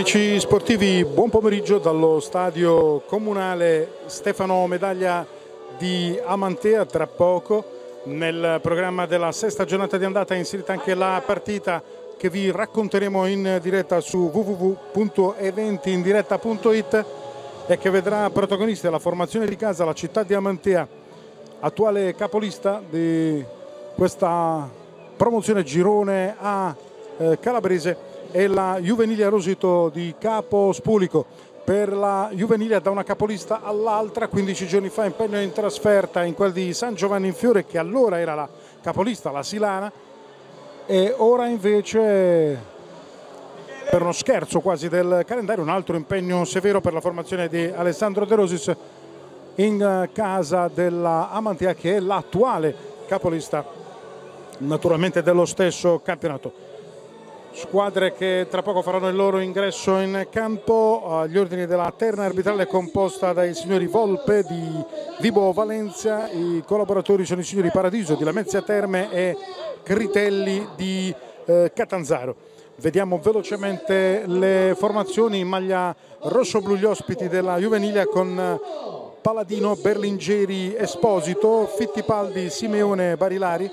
Amici sportivi, buon pomeriggio dallo stadio comunale Stefano Medaglia di Amantea. Tra poco nel programma della sesta giornata di andata è inserita anche la partita che vi racconteremo in diretta su www.eventindiretta.it e che vedrà protagonisti la formazione di casa la città di Amantea, attuale capolista di questa promozione girone A eh, calabrese e la Juvenilia Rosito di Capo Spulico. Per la Juvenilia da una capolista all'altra 15 giorni fa impegno in trasferta in quel di San Giovanni in Fiore che allora era la capolista, la Silana e ora invece per uno scherzo quasi del calendario un altro impegno severo per la formazione di Alessandro De Rosis in casa della Amantea che è l'attuale capolista naturalmente dello stesso campionato squadre che tra poco faranno il loro ingresso in campo agli ordini della terna arbitrale composta dai signori Volpe di Vibo Valencia, i collaboratori sono i signori Paradiso di Lamezia Terme e Critelli di eh, Catanzaro. Vediamo velocemente le formazioni in maglia rosso-blu gli ospiti della Juvenilia con Paladino, Berlingeri, Esposito, Fittipaldi, Simeone, Barilari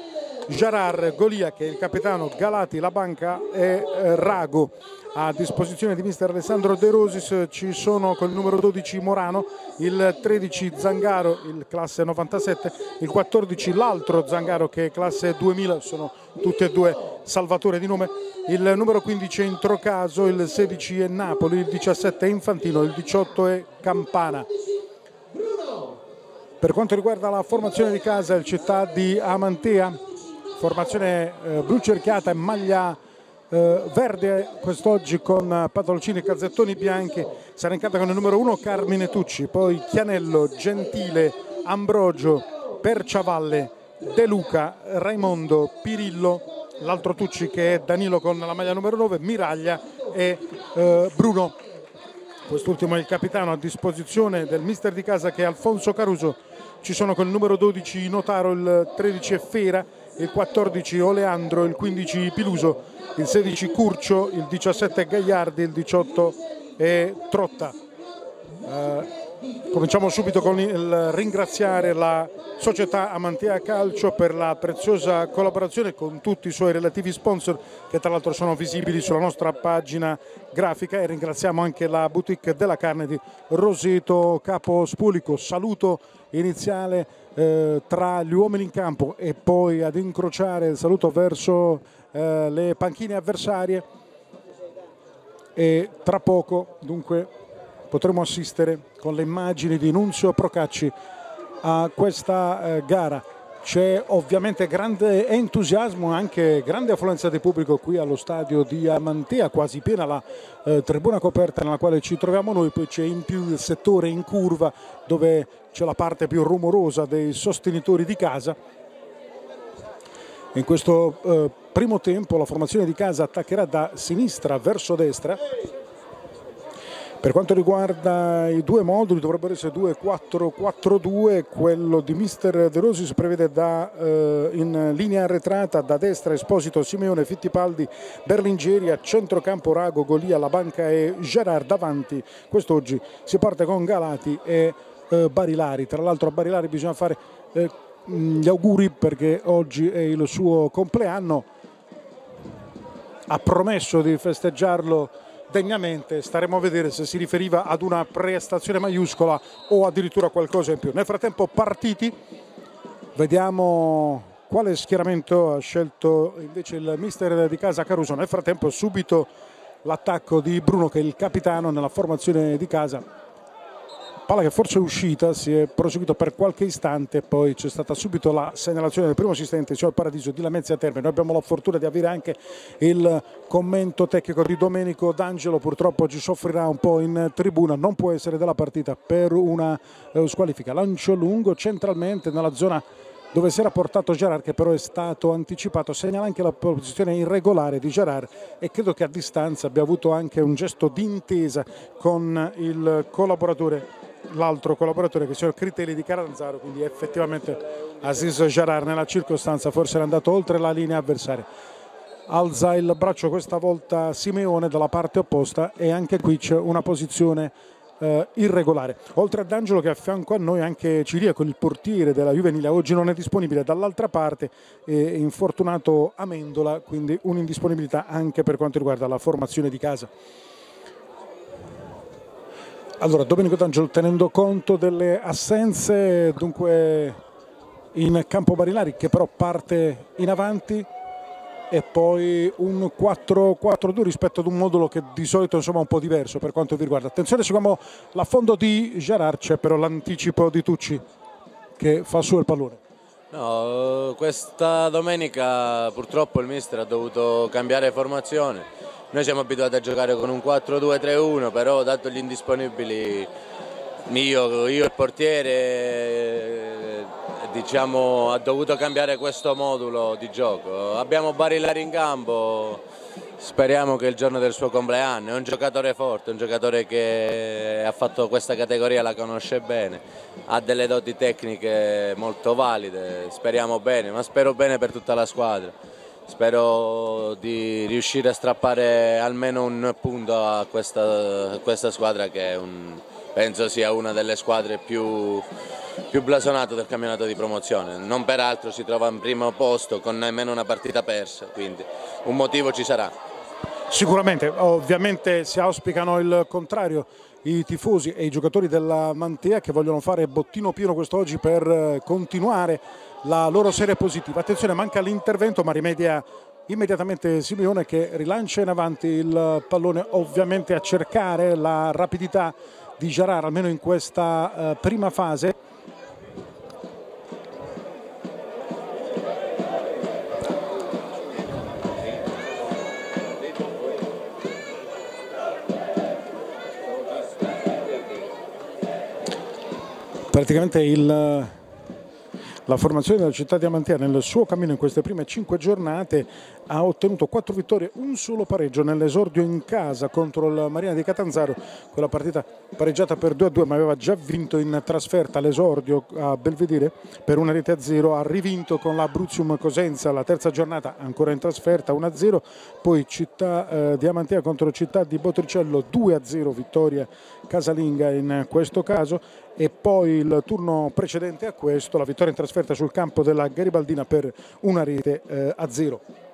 Jarar, Golia che è il capitano, Galati, La Banca e eh, Rago. A disposizione di mister Alessandro De Rosis ci sono col numero 12 Morano, il 13 Zangaro, il classe 97, il 14 l'altro Zangaro che è classe 2000, sono tutti e due Salvatore di nome, il numero 15 è Introcaso, il 16 è Napoli, il 17 è Infantino, il 18 è Campana. Per quanto riguarda la formazione di casa, il città di Amantea formazione eh, blu cerchiata e maglia eh, verde quest'oggi con pantaloncini e calzettoni bianchi. Sarà in campo con il numero 1 Carmine Tucci. Poi Chianello, Gentile, Ambrogio, Perciavalle, De Luca, Raimondo, Pirillo. L'altro Tucci che è Danilo con la maglia numero 9 Miraglia e eh, Bruno. Quest'ultimo è il capitano a disposizione del mister di casa che è Alfonso Caruso. Ci sono con il numero 12 Notaro, il 13 Fera il 14 Oleandro, il 15 Piluso, il 16 Curcio, il 17 Gagliardi, il 18 è Trotta. Eh, cominciamo subito con il ringraziare la società Amantea Calcio per la preziosa collaborazione con tutti i suoi relativi sponsor che tra l'altro sono visibili sulla nostra pagina grafica e ringraziamo anche la boutique della carne di Roseto Capo Spulico. Saluto iniziale eh, tra gli uomini in campo e poi ad incrociare il saluto verso eh, le panchine avversarie e tra poco dunque potremo assistere con le immagini di Nunzio Procacci a questa eh, gara. C'è ovviamente grande entusiasmo e anche grande affluenza di pubblico qui allo stadio di Amantea, quasi piena la eh, tribuna coperta nella quale ci troviamo noi, poi c'è in più il settore in curva dove c'è la parte più rumorosa dei sostenitori di casa. In questo eh, primo tempo la formazione di casa attaccherà da sinistra verso destra per quanto riguarda i due moduli dovrebbero essere 2-4-4-2, quello di Mister De Rossi si prevede da, eh, in linea arretrata da destra Esposito, Simeone, Fittipaldi, Berlingeri, a centrocampo Rago, Golia, La Banca e Gerard davanti. Quest'oggi si parte con Galati e eh, Barilari, tra l'altro a Barilari bisogna fare eh, gli auguri perché oggi è il suo compleanno, ha promesso di festeggiarlo degnamente. Staremo a vedere se si riferiva ad una prestazione maiuscola o addirittura qualcosa in più. Nel frattempo partiti, vediamo quale schieramento ha scelto invece il mister di casa Caruso. Nel frattempo subito l'attacco di Bruno che è il capitano nella formazione di casa palla che forse è uscita, si è proseguito per qualche istante, poi c'è stata subito la segnalazione del primo assistente, il signor Paradiso di Lamezia Terme. Noi abbiamo la fortuna di avere anche il commento tecnico di Domenico D'Angelo, purtroppo ci soffrirà un po' in tribuna, non può essere della partita per una eh, squalifica. Lancio lungo centralmente nella zona dove si era portato Gerard che però è stato anticipato, segnala anche la posizione irregolare di Gerard e credo che a distanza abbia avuto anche un gesto d'intesa con il collaboratore l'altro collaboratore che sono Critelli di Caranzaro, quindi effettivamente Aziz Jarar nella circostanza forse era andato oltre la linea avversaria. alza il braccio questa volta Simeone dalla parte opposta e anche qui c'è una posizione eh, irregolare. Oltre ad Angelo che è a fianco a noi anche Ciriaco, il portiere della Juvenile, oggi non è disponibile. Dall'altra parte è infortunato Amendola, quindi un'indisponibilità anche per quanto riguarda la formazione di casa. Allora, Domenico D'Angelo tenendo conto delle assenze, dunque in campo Barilari che però parte in avanti e poi un 4-4-2 rispetto ad un modulo che di solito insomma, è un po' diverso per quanto vi riguarda. Attenzione, seguiamo l'affondo di Gerard, c'è però l'anticipo di Tucci che fa su il pallone. No, questa domenica purtroppo il mister ha dovuto cambiare formazione. Noi siamo abituati a giocare con un 4-2-3-1, però dato gli indisponibili, io, io il portiere diciamo, ha dovuto cambiare questo modulo di gioco. Abbiamo Barilari in campo, speriamo che il giorno del suo compleanno, è un giocatore forte, un giocatore che ha fatto questa categoria, la conosce bene, ha delle doti tecniche molto valide, speriamo bene, ma spero bene per tutta la squadra. Spero di riuscire a strappare almeno un punto a questa, a questa squadra che un, penso sia una delle squadre più più blasonato del campionato di promozione, non peraltro si trova in primo posto con nemmeno una partita persa, quindi un motivo ci sarà. Sicuramente, ovviamente si auspicano il contrario i tifosi e i giocatori della Mantea che vogliono fare bottino pieno quest'oggi per continuare la loro serie positiva. Attenzione, manca l'intervento ma rimedia immediatamente Simeone che rilancia in avanti il pallone ovviamente a cercare la rapidità di Gerard almeno in questa eh, prima fase praticamente il la formazione della città di Amantea nel suo cammino in queste prime cinque giornate ha ottenuto quattro vittorie, un solo pareggio nell'esordio in casa contro il Marina di Catanzaro, quella partita pareggiata per 2-2 ma aveva già vinto in trasferta l'esordio a Belvedere. Per una rete a zero, ha rivinto con la Bruzium Cosenza la terza giornata ancora in trasferta 1-0, poi città eh, di contro città di Botricello 2-0 vittoria casalinga in questo caso. E poi il turno precedente a questo la vittoria in trasferta sul campo della Garibaldina per una rete eh, a zero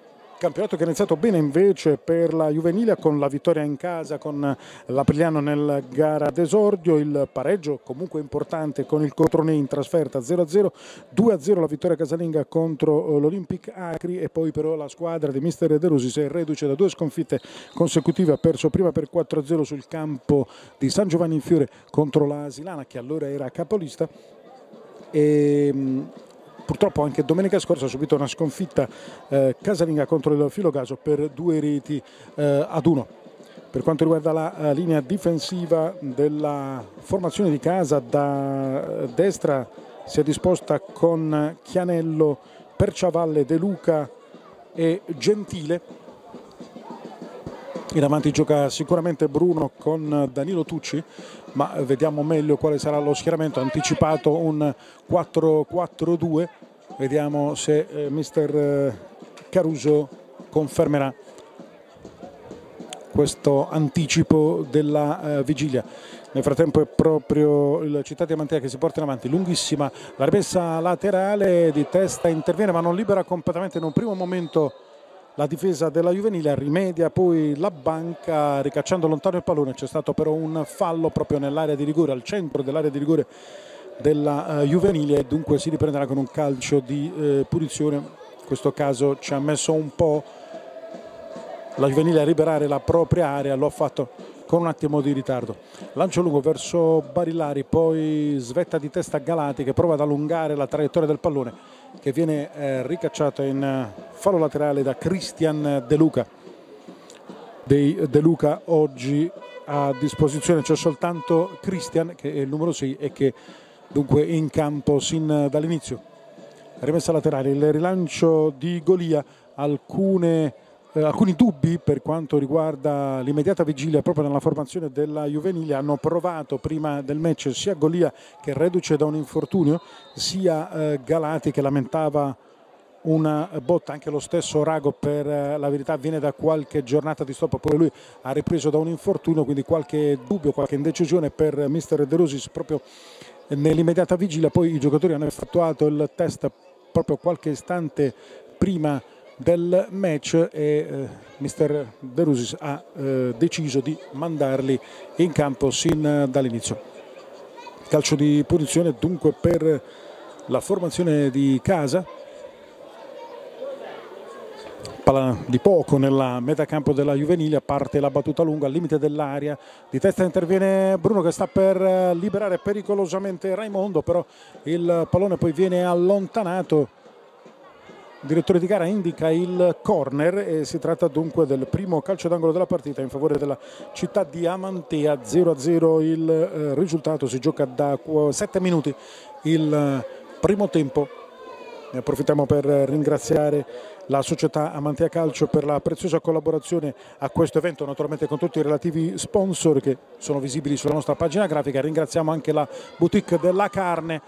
campionato che è iniziato bene invece per la Juvenile con la vittoria in casa con l'Aprigliano nel gara d'esordio, il pareggio comunque importante con il Cotrone in trasferta 0-0, 2-0 la vittoria casalinga contro l'Olympic Acri. E poi però la squadra di Mister De Rosi si è reduce da due sconfitte consecutive, ha perso prima per 4-0 sul campo di San Giovanni in Fiore contro la Silana che allora era capolista. E purtroppo anche domenica scorsa ha subito una sconfitta eh, casalinga contro il Filogaso per due reti eh, ad uno. Per quanto riguarda la uh, linea difensiva della formazione di casa, da destra si è disposta con Chianello, Perciavalle, De Luca e Gentile in avanti gioca sicuramente Bruno con Danilo Tucci, ma vediamo meglio quale sarà lo schieramento. Anticipato un 4-4-2. Vediamo se eh, mister eh, Caruso confermerà questo anticipo della eh, vigilia. Nel frattempo è proprio il Città di Amantea che si porta in avanti, lunghissima la rimessa laterale di testa interviene ma non libera completamente in un primo momento la difesa della Juvenile rimedia poi la banca ricacciando lontano il pallone. C'è stato però un fallo proprio nell'area di rigore al centro dell'area di rigore della uh, Juvenile. E dunque si riprenderà con un calcio di uh, punizione. In questo caso ci ha messo un po' la Juvenile a liberare la propria area. Lo ha fatto con un attimo di ritardo. Lancio lungo verso Barillari poi svetta di testa Galati che prova ad allungare la traiettoria del pallone che viene eh, ricacciata in eh, fallo laterale da Cristian De Luca. Dei De Luca oggi a disposizione c'è soltanto Cristian che è il numero 6 e che dunque in campo sin dall'inizio. Rimessa laterale, il rilancio di Golia, alcune eh, alcuni dubbi per quanto riguarda l'immediata vigilia proprio nella formazione della Juvenile. Hanno provato prima del match sia Golia che reduce da un infortunio sia eh, Galati che lamentava una botta, anche lo stesso Rago per la verità viene da qualche giornata di stop, poi lui ha ripreso da un infortunio, quindi qualche dubbio, qualche indecisione per mister De Rosis proprio nell'immediata vigilia, poi i giocatori hanno effettuato il test proprio qualche istante prima del match e eh, mister De Rosis ha eh, deciso di mandarli in campo sin dall'inizio. Calcio di punizione dunque per la formazione di casa palla di poco nella metacampo della Juvenile, parte la battuta lunga al limite dell'aria, di testa interviene Bruno che sta per liberare pericolosamente Raimondo, però il pallone poi viene allontanato. Direttore di gara indica il corner e si tratta dunque del primo calcio d'angolo della partita in favore della città di Amantea, 0-0 il eh, risultato, si gioca da 7 minuti il primo tempo. Ne approfittiamo per ringraziare la società Amantea Calcio per la preziosa collaborazione a questo evento, naturalmente con tutti i relativi sponsor che sono visibili sulla nostra pagina grafica. Ringraziamo anche la boutique della carne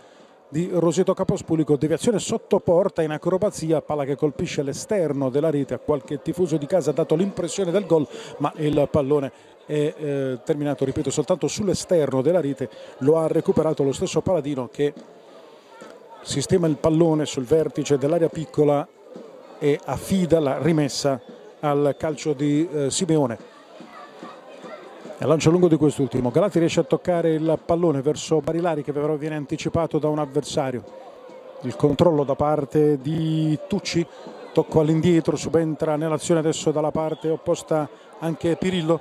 di Roseto Capospulico, deviazione sotto porta in acrobazia, palla che colpisce l'esterno della rete, a qualche tifoso di casa ha dato l'impressione del gol, ma il pallone è eh, terminato, ripeto, soltanto sull'esterno della rete, lo ha recuperato lo stesso Paladino che sistema il pallone sul vertice dell'area piccola e affida la rimessa al calcio di eh, Simeone. E lancio lungo di quest'ultimo. Galati riesce a toccare il pallone verso Barilari che però viene anticipato da un avversario. Il controllo da parte di Tucci, tocco all'indietro, subentra nell'azione adesso dalla parte opposta anche Pirillo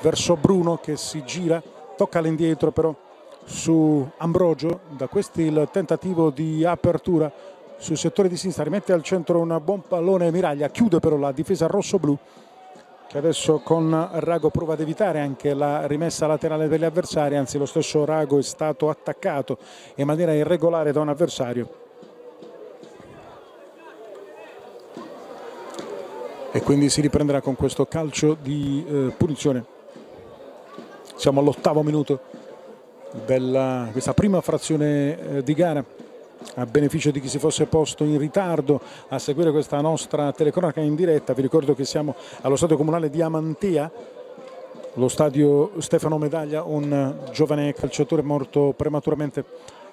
verso Bruno che si gira, tocca all'indietro però su Ambrogio, da questo il tentativo di apertura sul settore di sinistra, rimette al centro un buon pallone Miraglia, chiude però la difesa rosso-blu che adesso con Rago prova ad evitare anche la rimessa laterale per gli avversari, anzi lo stesso Rago è stato attaccato in maniera irregolare da un avversario. E quindi si riprenderà con questo calcio di eh, punizione. Siamo all'ottavo minuto di questa prima frazione eh, di gara a beneficio di chi si fosse posto in ritardo a seguire questa nostra telecronaca in diretta. Vi ricordo che siamo allo stadio comunale di Amantea, lo stadio Stefano Medaglia, un giovane calciatore morto prematuramente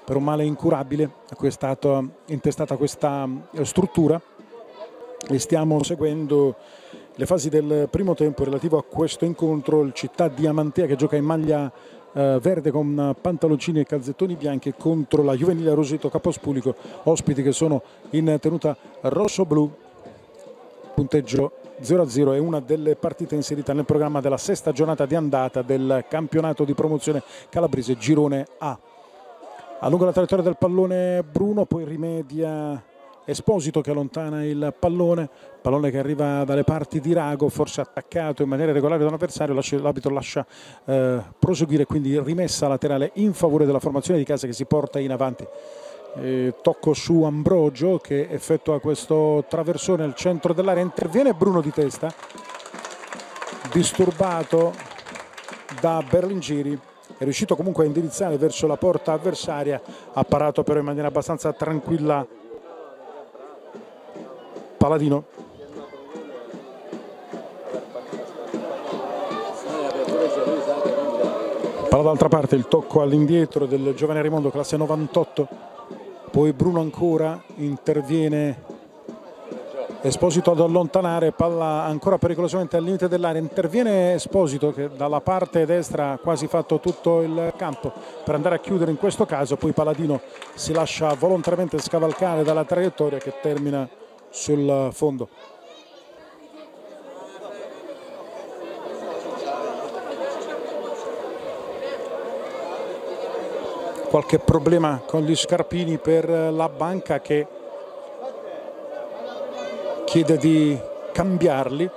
per un male incurabile a cui è stata intestata questa eh, struttura e stiamo seguendo le fasi del primo tempo relativo a questo incontro, il Città di Amantea che gioca in maglia eh, verde con pantaloncini e calzettoni bianchi contro la Juvenile Roseto Capospulico, ospiti che sono in tenuta rosso-blu, punteggio 0-0 è una delle partite inserite nel programma della sesta giornata di andata del campionato di promozione calabrese Girone A. Allunga la traiettoria del pallone Bruno, poi rimedia Esposito che allontana il pallone, pallone che arriva dalle parti di Rago, forse attaccato in maniera regolare da un avversario, l'arbitro lascia eh, proseguire, quindi rimessa laterale in favore della formazione di casa che si porta in avanti. Eh, tocco su Ambrogio che effettua questo traversone al centro dell'area, interviene Bruno di testa, disturbato da Berlingeri è riuscito comunque a indirizzare verso la porta avversaria, ha parato però in maniera abbastanza tranquilla Paladino. Palla d'altra parte, il tocco all'indietro del giovane Raimondo, classe 98. Poi Bruno ancora interviene Esposito ad allontanare, palla ancora pericolosamente al limite dell'area, interviene Esposito che dalla parte destra ha quasi fatto tutto il campo per andare a chiudere in questo caso, poi Paladino si lascia volontariamente scavalcare dalla traiettoria che termina sul fondo. Qualche problema con gli scarpini per la banca che chiede di cambiarli.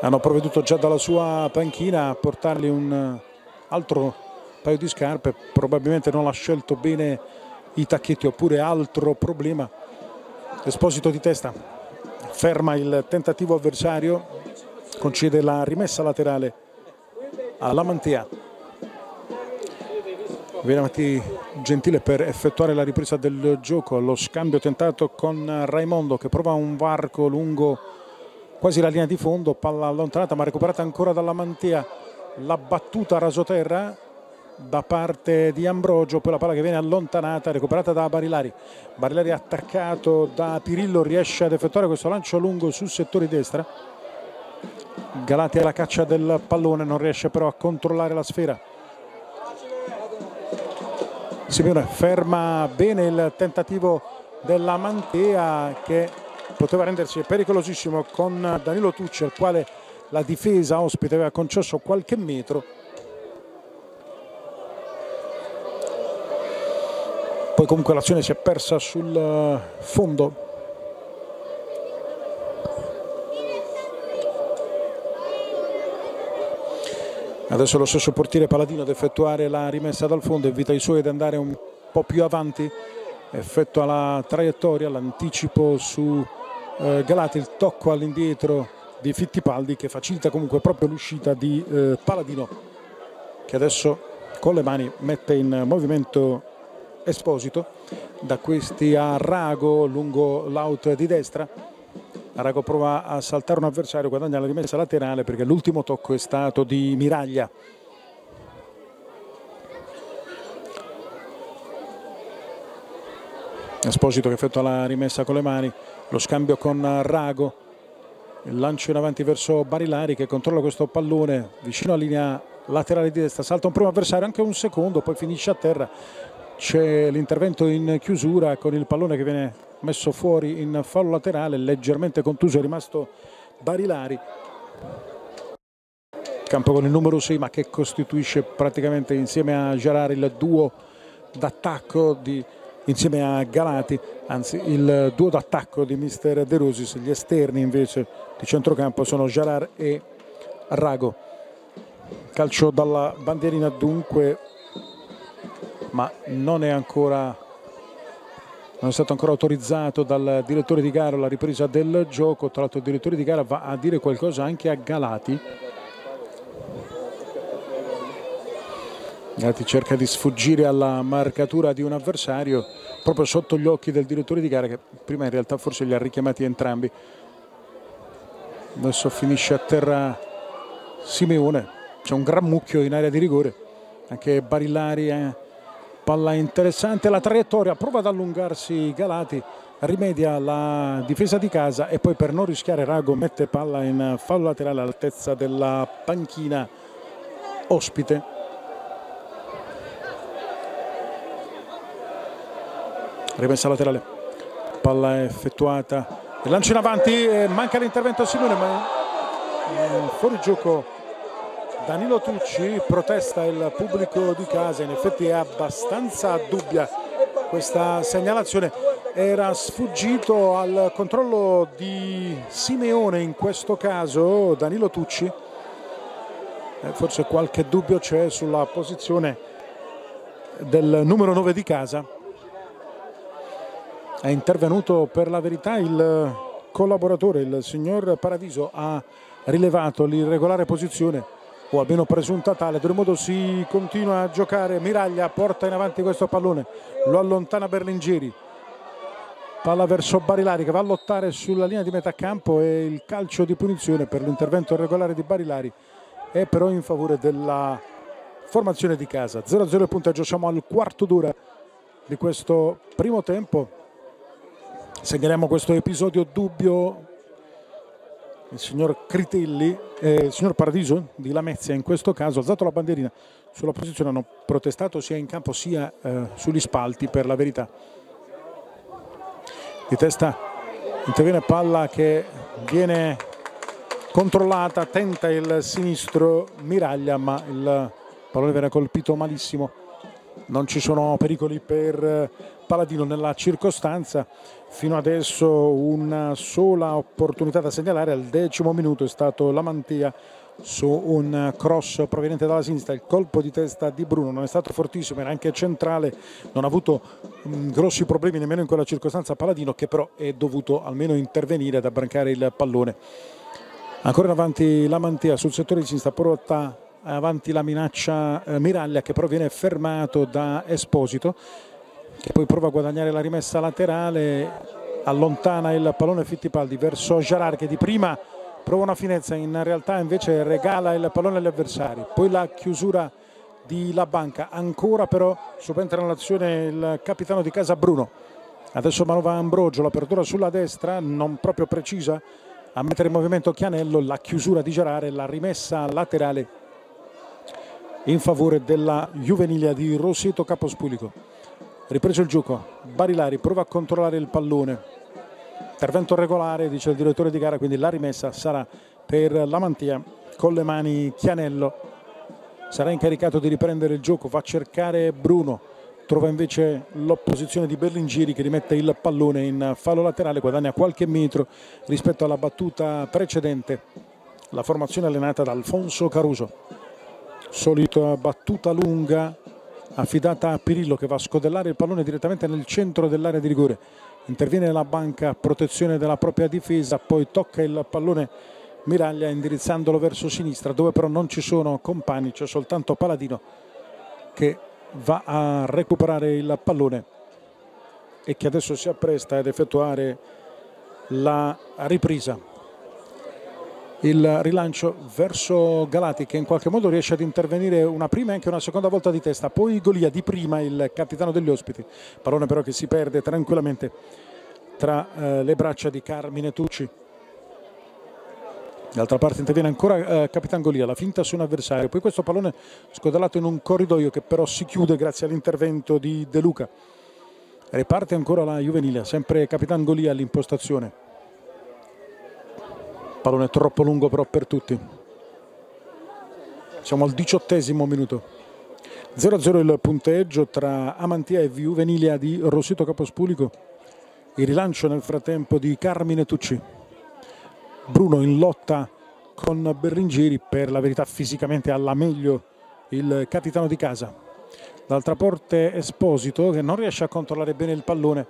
Hanno provveduto già dalla sua panchina a portargli un altro paio di scarpe, probabilmente non ha scelto bene i tacchetti oppure altro problema Esposito di testa, ferma il tentativo avversario, concede la rimessa laterale alla Mantea. viene avanti Gentile per effettuare la ripresa del gioco, lo scambio tentato con Raimondo che prova un varco lungo quasi la linea di fondo, palla allontanata ma recuperata ancora dalla Mantia, la battuta a rasoterra da parte di Ambrogio, poi la palla che viene allontanata, recuperata da Barilari. Barilari attaccato da Pirillo, riesce ad effettuare questo lancio lungo sul settore destra. Galati alla caccia del pallone, non riesce però a controllare la sfera. Simeone ferma bene il tentativo della Mantea che poteva rendersi pericolosissimo con Danilo Tucci al quale la difesa ospite aveva concesso qualche metro poi comunque l'azione si è persa sul eh, fondo. Adesso lo stesso portiere Paladino ad effettuare la rimessa dal fondo invita i suoi ad andare un po' più avanti. Effettua la traiettoria l'anticipo su eh, Galati il tocco all'indietro di Fittipaldi che facilita comunque proprio l'uscita di eh, Paladino che adesso con le mani mette in movimento Esposito, da questi a Rago lungo l'out di destra. Rago prova a saltare un avversario, guadagna la rimessa laterale perché l'ultimo tocco è stato di Miraglia. Esposito che effettua la rimessa con le mani, lo scambio con Rago, il lancio in avanti verso Barilari che controlla questo pallone vicino alla linea laterale di destra, salta un primo avversario, anche un secondo, poi finisce a terra c'è l'intervento in chiusura con il pallone che viene messo fuori in fallo laterale, leggermente contuso è rimasto Barilari. Campo con il numero 6 ma che costituisce praticamente insieme a Gerard il duo d'attacco insieme a Galati, anzi il duo d'attacco di mister De Rosis, gli esterni invece di centrocampo sono Gerard e Rago. Calcio dalla bandierina dunque ma non è ancora non è stato ancora autorizzato dal direttore di gara la ripresa del gioco, tra l'altro il direttore di gara va a dire qualcosa anche a Galati. Galati cerca di sfuggire alla marcatura di un avversario proprio sotto gli occhi del direttore di gara che prima in realtà forse li ha richiamati entrambi. Adesso finisce a terra Simeone, c'è un gran mucchio in area di rigore, anche Barillari... Eh palla interessante la traiettoria prova ad allungarsi Galati rimedia la difesa di casa e poi per non rischiare Rago mette palla in fallo laterale all'altezza della panchina. Ospite. Rimessa laterale. Palla effettuata. Il lancio in avanti manca l'intervento a Simone ma fuori gioco Danilo Tucci protesta il pubblico di casa, in effetti è abbastanza dubbia questa segnalazione, era sfuggito al controllo di Simeone in questo caso Danilo Tucci, eh, forse qualche dubbio c'è sulla posizione del numero 9 di casa, è intervenuto per la verità il collaboratore, il signor Paradiso ha rilevato l'irregolare posizione o almeno presunta tale, modo si continua a giocare, Miraglia porta in avanti questo pallone, lo allontana Berlingeri, palla verso Barilari che va a lottare sulla linea di metà campo e il calcio di punizione per l'intervento irregolare di Barilari è però in favore della formazione di casa. 0-0 il punteggio, siamo al quarto d'ora di questo primo tempo. Segnaliamo questo episodio dubbio il signor Critelli, eh, il signor Paradiso di Lamezia in questo caso ha alzato la bandierina sulla posizione, hanno protestato sia in campo sia eh, sugli spalti per la verità. Di testa interviene palla che viene controllata, tenta il sinistro Miraglia ma il pallone viene colpito malissimo. Non ci sono pericoli per Paladino nella circostanza fino adesso una sola opportunità da segnalare al decimo minuto è stato la Mantia su un cross proveniente dalla sinistra. Il colpo di testa di Bruno non è stato fortissimo era anche centrale non ha avuto mm, grossi problemi nemmeno in quella circostanza Paladino che però è dovuto almeno intervenire ad abbrancare il pallone. Ancora in avanti la Mantia sul settore di sinistra pronta avanti la minaccia eh, Miraglia che però viene fermato da Esposito che poi prova a guadagnare la rimessa laterale, allontana il pallone Fittipaldi verso Gerard che di prima prova una finezza, in realtà invece regala il pallone agli avversari, poi la chiusura di La Banca, ancora però subentra nell'azione il capitano di casa Bruno, adesso manovra Ambrogio, l'apertura sulla destra, non proprio precisa, a mettere in movimento Chianello, la chiusura di Gerard e la rimessa laterale in favore della Juvenilia di Roseto Capospulico. Ripreso il gioco, Barilari prova a controllare il pallone, intervento regolare dice il direttore di gara, quindi la rimessa sarà per la Mantia con le mani Chianello, sarà incaricato di riprendere il gioco, va a cercare Bruno, trova invece l'opposizione di Berlingiri che rimette il pallone in fallo laterale, guadagna qualche metro rispetto alla battuta precedente, la formazione allenata da Alfonso Caruso. Solita battuta lunga affidata a Pirillo che va a scodellare il pallone direttamente nel centro dell'area di rigore. Interviene la banca protezione della propria difesa poi tocca il pallone Miraglia indirizzandolo verso sinistra dove però non ci sono compagni c'è soltanto Paladino che va a recuperare il pallone e che adesso si appresta ad effettuare la riprisa il rilancio verso Galati che in qualche modo riesce ad intervenire una prima e anche una seconda volta di testa. Poi Golia di prima il capitano degli ospiti. Pallone però che si perde tranquillamente tra eh, le braccia di Carmine Tucci. D'altra parte interviene ancora eh, Capitan Golia la finta su un avversario. Poi questo pallone scodellato in un corridoio che però si chiude grazie all'intervento di De Luca. Riparte ancora la Juvenile sempre Capitan Golia all'impostazione pallone troppo lungo però per tutti. Siamo al diciottesimo minuto. 0-0 il punteggio tra Amantia e Juvenilia di Rossito Capospulico. Il rilancio nel frattempo di Carmine Tucci. Bruno in lotta con Berlingeri per la verità fisicamente alla meglio il capitano di casa. D'altra parte Esposito che non riesce a controllare bene il pallone.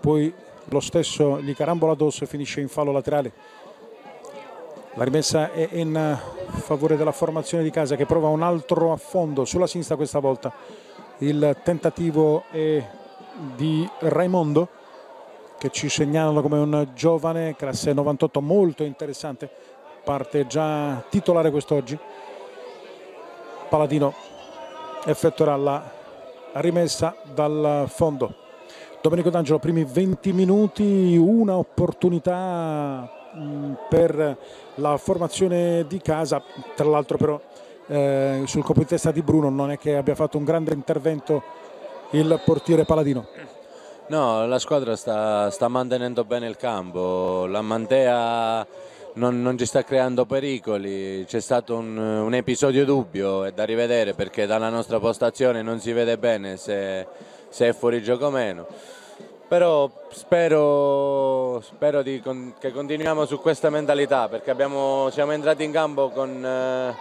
Poi lo stesso gli carambola addosso e finisce in fallo laterale la rimessa è in favore della formazione di casa che prova un altro affondo sulla sinistra questa volta. Il tentativo è di Raimondo che ci segnalano come un giovane classe 98 molto interessante. Parte già titolare quest'oggi. Paladino effettuerà la rimessa dal fondo. Domenico D'Angelo, primi 20 minuti, una opportunità Mm, per la formazione di casa, tra l'altro però eh, sul colpo di testa di Bruno non è che abbia fatto un grande intervento il portiere Paladino. No, la squadra sta, sta mantenendo bene il campo, la Mantea non, non ci sta creando pericoli, c'è stato un, un, episodio dubbio, è da rivedere perché dalla nostra postazione non si vede bene se, se è fuori gioco o meno però spero, spero di, con, che continuiamo su questa mentalità perché abbiamo, siamo entrati in campo con, eh,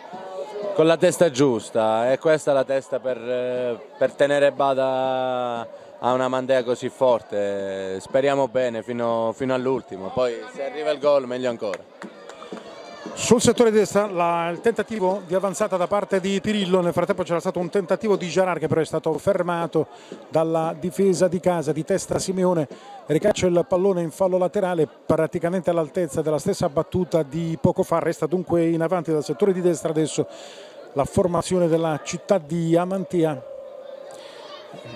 con, la testa giusta e questa è la testa per, eh, per tenere bada a una Mandea così forte. Speriamo bene fino, fino all'ultimo, poi se arriva il gol meglio ancora. Sul settore destra la, il tentativo di avanzata da parte di Pirillo, nel frattempo c'era stato un tentativo di Gerard che però è stato fermato dalla difesa di casa di testa Simeone, ricaccia il pallone in fallo laterale praticamente all'altezza della stessa battuta di poco fa, resta dunque in avanti dal settore di destra adesso la formazione della città di Amantia.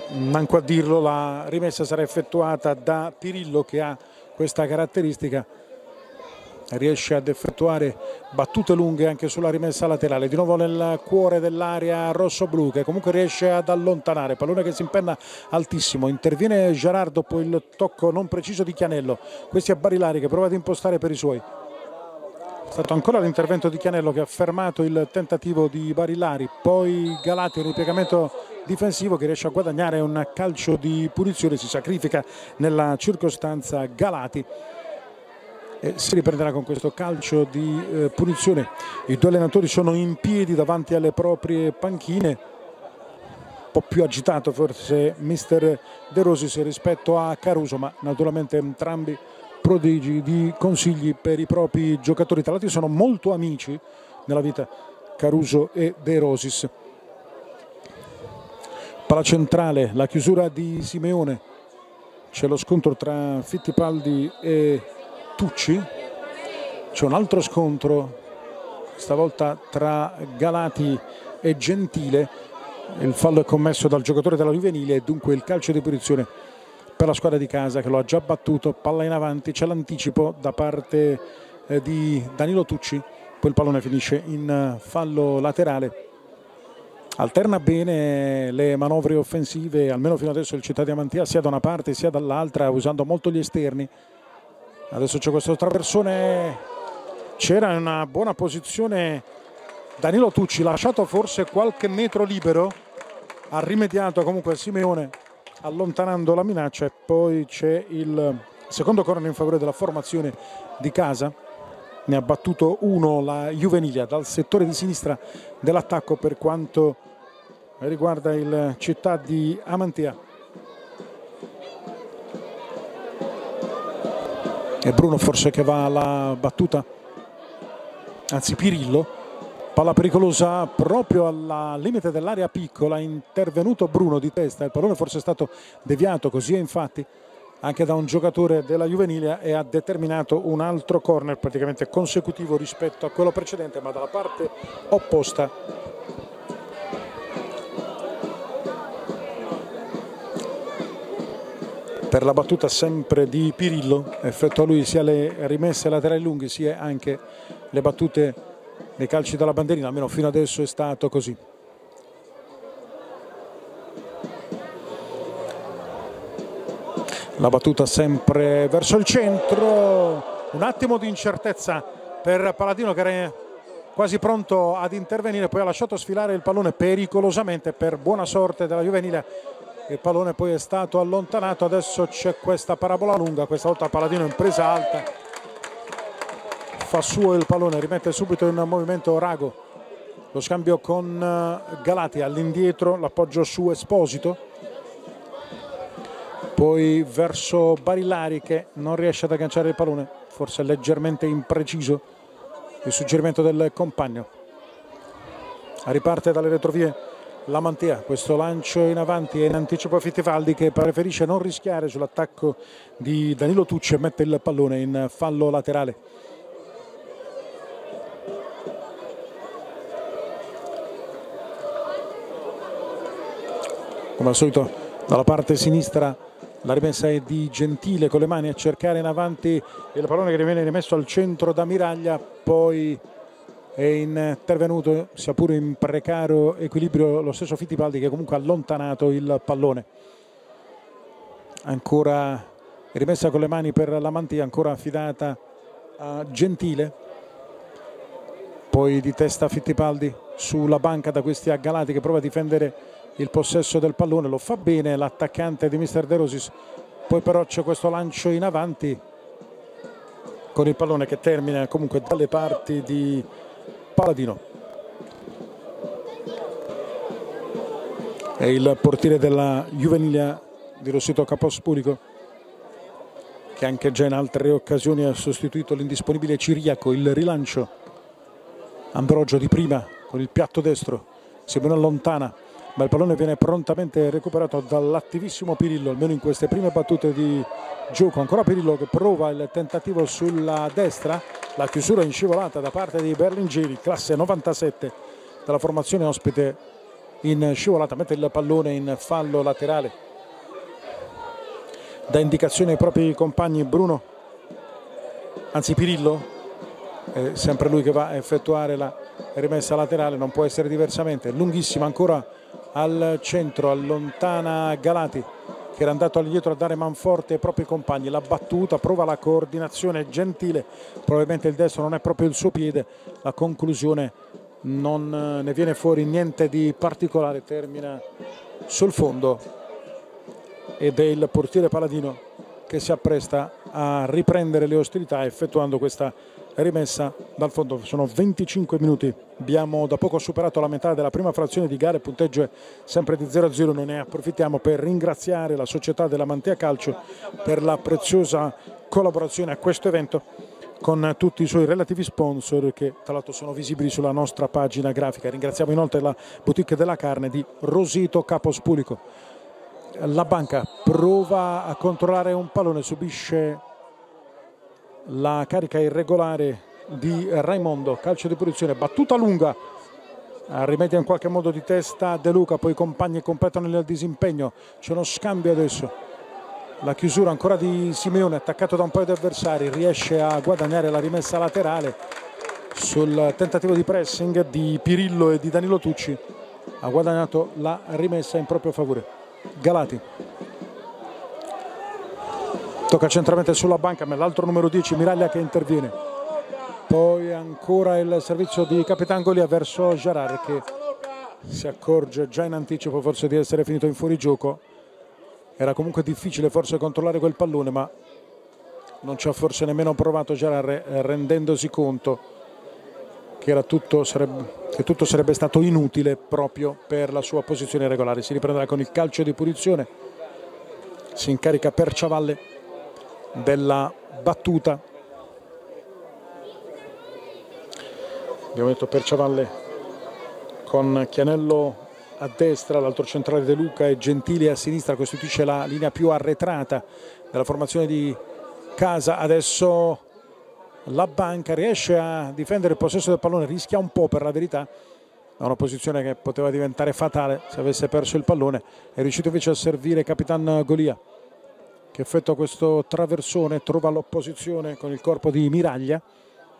Manco a dirlo, la rimessa sarà effettuata da Pirillo che ha questa caratteristica riesce ad effettuare battute lunghe anche sulla rimessa laterale. Di nuovo nel cuore dell'area rosso-blu che comunque riesce ad allontanare. Pallone che si impenna altissimo. Interviene Gerard dopo il tocco non preciso di Chianello. Questi a Barilari che prova ad impostare per i suoi. È stato ancora l'intervento di Chianello che ha fermato il tentativo di Barilari poi Galati un ripiegamento difensivo che riesce a guadagnare un calcio di punizione. Si sacrifica nella circostanza Galati si riprenderà con questo calcio di eh, punizione. I due allenatori sono in piedi davanti alle proprie panchine, un po' più agitato forse mister De Rosis rispetto a Caruso, ma naturalmente entrambi prodigi di consigli per i propri giocatori. Tra l'altro sono molto amici nella vita. Caruso e De Rosis. Pala centrale, la chiusura di Simeone, c'è lo scontro tra Fittipaldi e Tucci, c'è un altro scontro, stavolta tra Galati e Gentile, il fallo è commesso dal giocatore della Juvenile e dunque il calcio di punizione per la squadra di casa che lo ha già battuto, palla in avanti, c'è l'anticipo da parte eh, di Danilo Tucci, poi il pallone finisce in eh, fallo laterale. Alterna bene le manovre offensive, almeno fino adesso il Città Diamantia, sia da una parte sia dall'altra, usando molto gli esterni. Adesso c'è questo traversone, c'era una buona posizione Danilo Tucci, lasciato forse qualche metro libero, ha rimediato comunque Simeone allontanando la minaccia. E poi c'è il secondo corner in favore della formazione di casa. Ne ha battuto uno la Juvenilia dal settore di sinistra dell'attacco per quanto riguarda il città di Amantea e Bruno forse che va alla battuta? Anzi Pirillo. Palla pericolosa proprio al limite dell'area piccola, intervenuto Bruno di testa, il pallone forse è stato deviato, così è infatti anche da un giocatore della Juvenile e ha determinato un altro corner praticamente consecutivo rispetto a quello precedente ma dalla parte opposta per la battuta sempre di Pirillo effettua lui sia le rimesse laterali lunghe sia anche le battute nei calci dalla bandierina, almeno fino adesso è stato così. La battuta sempre verso il centro, un attimo di incertezza per Paladino che era quasi pronto ad intervenire, poi ha lasciato sfilare il pallone pericolosamente per buona sorte della Juvenile. Il pallone poi è stato allontanato, adesso c'è questa parabola lunga, questa volta Paladino in presa alta. Fa suo il pallone, rimette subito in movimento Rago, lo scambio con eh, Galati all'indietro, l'appoggio su Esposito, poi verso Barillari che non riesce ad agganciare il pallone, forse leggermente impreciso il suggerimento del compagno. Riparte dalle retrovie la Mantia, questo lancio in avanti e in anticipo Fittivaldi che preferisce non rischiare sull'attacco di Danilo Tucci e mette il pallone in fallo laterale. come al solito dalla parte sinistra la rimessa è di Gentile con le mani a cercare in avanti il pallone che viene rimesso al centro da Miraglia poi è intervenuto sia pure in precario equilibrio lo stesso Fittipaldi che comunque ha allontanato il pallone. Ancora rimessa con le mani per la Mantia ancora affidata a Gentile. Poi di testa Fittipaldi sulla banca da questi aggalati che prova a difendere il possesso del pallone, lo fa bene l'attaccante di Mister De Rosis, poi però c'è questo lancio in avanti con il pallone che termina comunque dalle parti di Paladino. È il portiere della Juvenilia di Rossito Capospulico che anche già in altre occasioni ha sostituito l'indisponibile Ciriaco, il rilancio Ambrogio di prima con il piatto destro, si allontana ma il pallone viene prontamente recuperato dall'attivissimo Pirillo, almeno in queste prime battute di gioco. Ancora Pirillo che prova il tentativo sulla destra, la chiusura in scivolata da parte di Berlingeri, classe 97 della formazione ospite in scivolata, mette il pallone in fallo laterale. Da indicazione ai propri compagni Bruno, anzi Pirillo, è sempre lui che va a effettuare la rimessa laterale, non può essere diversamente, lunghissima ancora al centro, allontana Galati che era andato all'indietro a dare manforte ai propri compagni, la battuta, prova la coordinazione gentile, probabilmente il destro non è proprio il suo piede, la conclusione non ne viene fuori niente di particolare, termina sul fondo ed è il portiere Paladino che si appresta a riprendere le ostilità effettuando questa rimessa dal fondo. Sono 25 minuti, abbiamo da poco superato la metà della prima frazione di gare, il punteggio è sempre di 0-0, non ne approfittiamo per ringraziare la società della Mantea Calcio per la preziosa collaborazione a questo evento con tutti i suoi relativi sponsor che tra l'altro sono visibili sulla nostra pagina grafica. Ringraziamo inoltre la boutique della carne di Rosito Capospulico. La banca prova a controllare un pallone, subisce la carica irregolare di Raimondo, calcio di punizione, battuta lunga, rimedia in qualche modo di testa De Luca, poi i compagni completano il disimpegno, c'è uno scambio adesso. La chiusura ancora di Simeone attaccato da un paio di avversari riesce a guadagnare la rimessa laterale. Sul tentativo di pressing di Pirillo e di Danilo Tucci ha guadagnato la rimessa in proprio favore. Galati tocca centralmente sulla banca ma l'altro numero 10 Miraglia che interviene. Poi ancora il servizio di Capitan Golia verso Gerard che si accorge già in anticipo forse di essere finito in fuorigioco era comunque difficile forse controllare quel pallone ma non ci ha forse nemmeno provato Gerard eh, rendendosi conto che tutto, sarebbe, che tutto sarebbe stato inutile proprio per la sua posizione regolare. Si riprenderà con il calcio di punizione. Si incarica per Ciavalle della battuta abbiamo detto per Ciavalle con Chianello a destra, l'altro centrale De Luca e Gentili a sinistra costituisce la linea più arretrata della formazione di Casa. Adesso la banca riesce a difendere il possesso del pallone, rischia un po' per la verità, da una posizione che poteva diventare fatale se avesse perso il pallone. È riuscito invece a servire Capitan Golia che effettua questo traversone, trova l'opposizione con il corpo di Miraglia,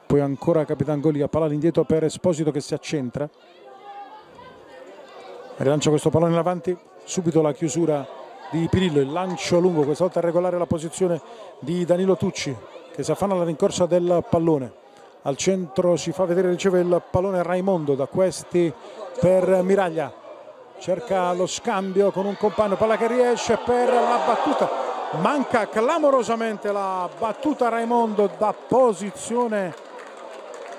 poi ancora Capitan Golia, palla all'indietro per Esposito che si accentra. Rilancia questo pallone in avanti subito la chiusura di Pirillo il lancio lungo questa volta a regolare la posizione di Danilo Tucci che si affanna alla rincorsa del pallone. Al centro si fa vedere riceve il pallone Raimondo da questi per Miraglia. Cerca lo scambio con un compagno palla che riesce per la battuta manca clamorosamente la battuta Raimondo da posizione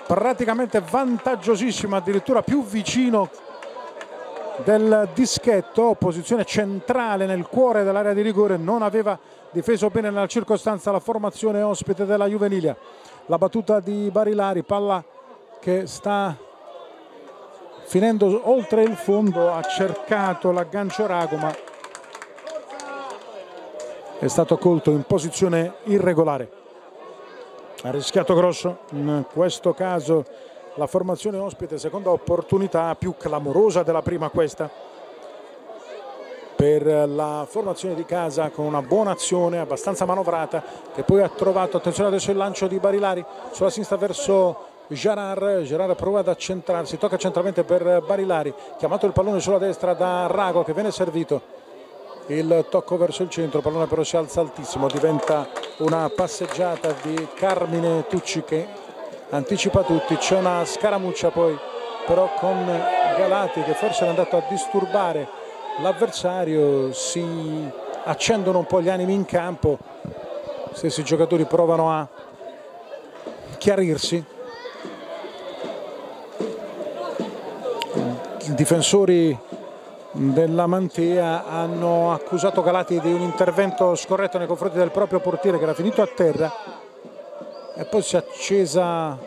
praticamente vantaggiosissima addirittura più vicino del dischetto, posizione centrale nel cuore dell'area di rigore, non aveva difeso bene nella circostanza la formazione ospite della Juvenilia. La battuta di Barilari, palla che sta finendo oltre il fondo, ha cercato l'aggancio Rago ma è stato colto in posizione irregolare. Ha rischiato grosso, in questo caso la formazione ospite, seconda opportunità più clamorosa della prima questa. Per la formazione di casa con una buona azione abbastanza manovrata che poi ha trovato, attenzione adesso il lancio di Barilari sulla sinistra verso Gerard, Gerard prova ad accentrarsi, tocca centralmente per Barilari, chiamato il pallone sulla destra da Rago che viene servito il tocco verso il centro, pallone però si alza altissimo, diventa una passeggiata di Carmine Tucci che anticipa tutti, c'è una scaramuccia poi però con Galati che forse è andato a disturbare l'avversario, si accendono un po' gli animi in campo, stessi giocatori provano a chiarirsi. Difensori della Mantea hanno accusato Galati di un intervento scorretto nei confronti del proprio portiere che era finito a terra e poi si è accesa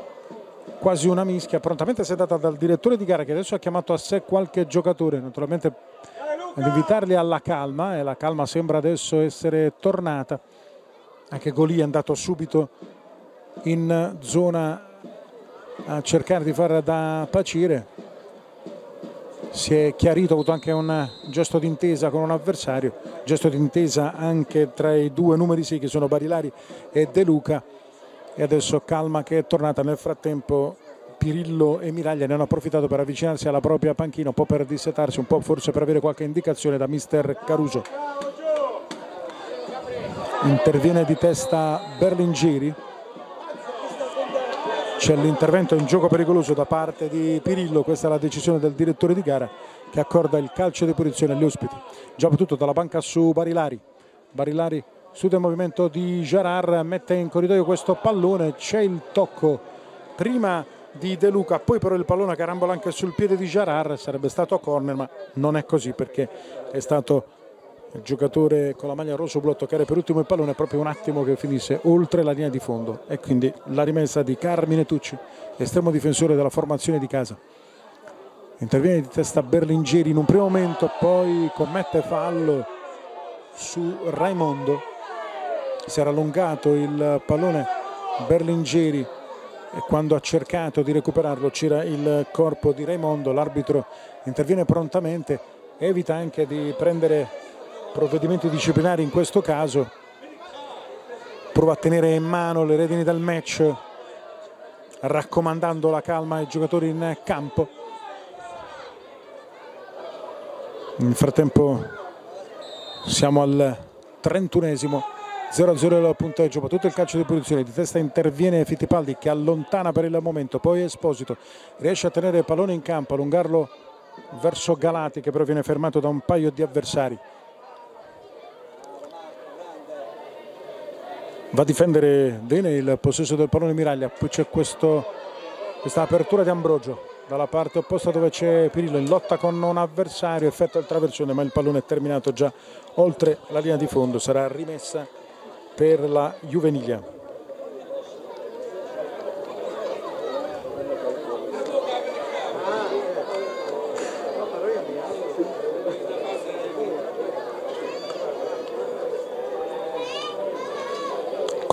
quasi una mischia. Prontamente sedata dal direttore di gara che adesso ha chiamato a sé qualche giocatore naturalmente ad invitarli alla calma e la calma sembra adesso essere tornata. Anche Goli è andato subito in zona a cercare di fare da pacire si è chiarito, ha avuto anche un gesto d'intesa con un avversario, gesto d'intesa anche tra i due numeri 6 che sono Barilari e De Luca. E adesso Calma che è tornata. Nel frattempo Pirillo e Miraglia ne hanno approfittato per avvicinarsi alla propria panchina un po' per dissetarsi un po' forse per avere qualche indicazione da mister Caruso. Interviene di testa Berlingeri c'è l'intervento in gioco pericoloso da parte di Pirillo. Questa è la decisione del direttore di gara che accorda il calcio di punizione agli ospiti. Già potuto dalla banca su Barilari. Barilari su del movimento di Gerard mette in corridoio questo pallone c'è il tocco prima di De Luca poi però il pallone carambola anche sul piede di Gerard sarebbe stato corner ma non è così perché è stato il giocatore con la maglia rosso-blu a toccare per ultimo il pallone proprio un attimo che finisse oltre la linea di fondo. E quindi la rimessa di Carmine Tucci estremo difensore della formazione di casa. Interviene di testa Berlingeri in un primo momento poi commette fallo su Raimondo. Si era allungato il pallone Berlingeri e quando ha cercato di recuperarlo c'era il corpo di Raimondo. L'arbitro interviene prontamente evita anche di prendere provvedimenti disciplinari in questo caso. Prova a tenere in mano le redini del match raccomandando la calma ai giocatori in campo. Nel frattempo siamo al 31esimo 0-0 il punteggio tutto il calcio di posizione. Di testa interviene Fittipaldi che allontana per il momento. Poi Esposito riesce a tenere il pallone in campo allungarlo verso Galati che però viene fermato da un paio di avversari va a difendere bene il possesso del pallone Miraglia. Poi c'è questa apertura di Ambrogio dalla parte opposta dove c'è Pirillo in lotta con un avversario effettua il traversone ma il pallone è terminato già oltre la linea di fondo sarà rimessa per la Juveniglia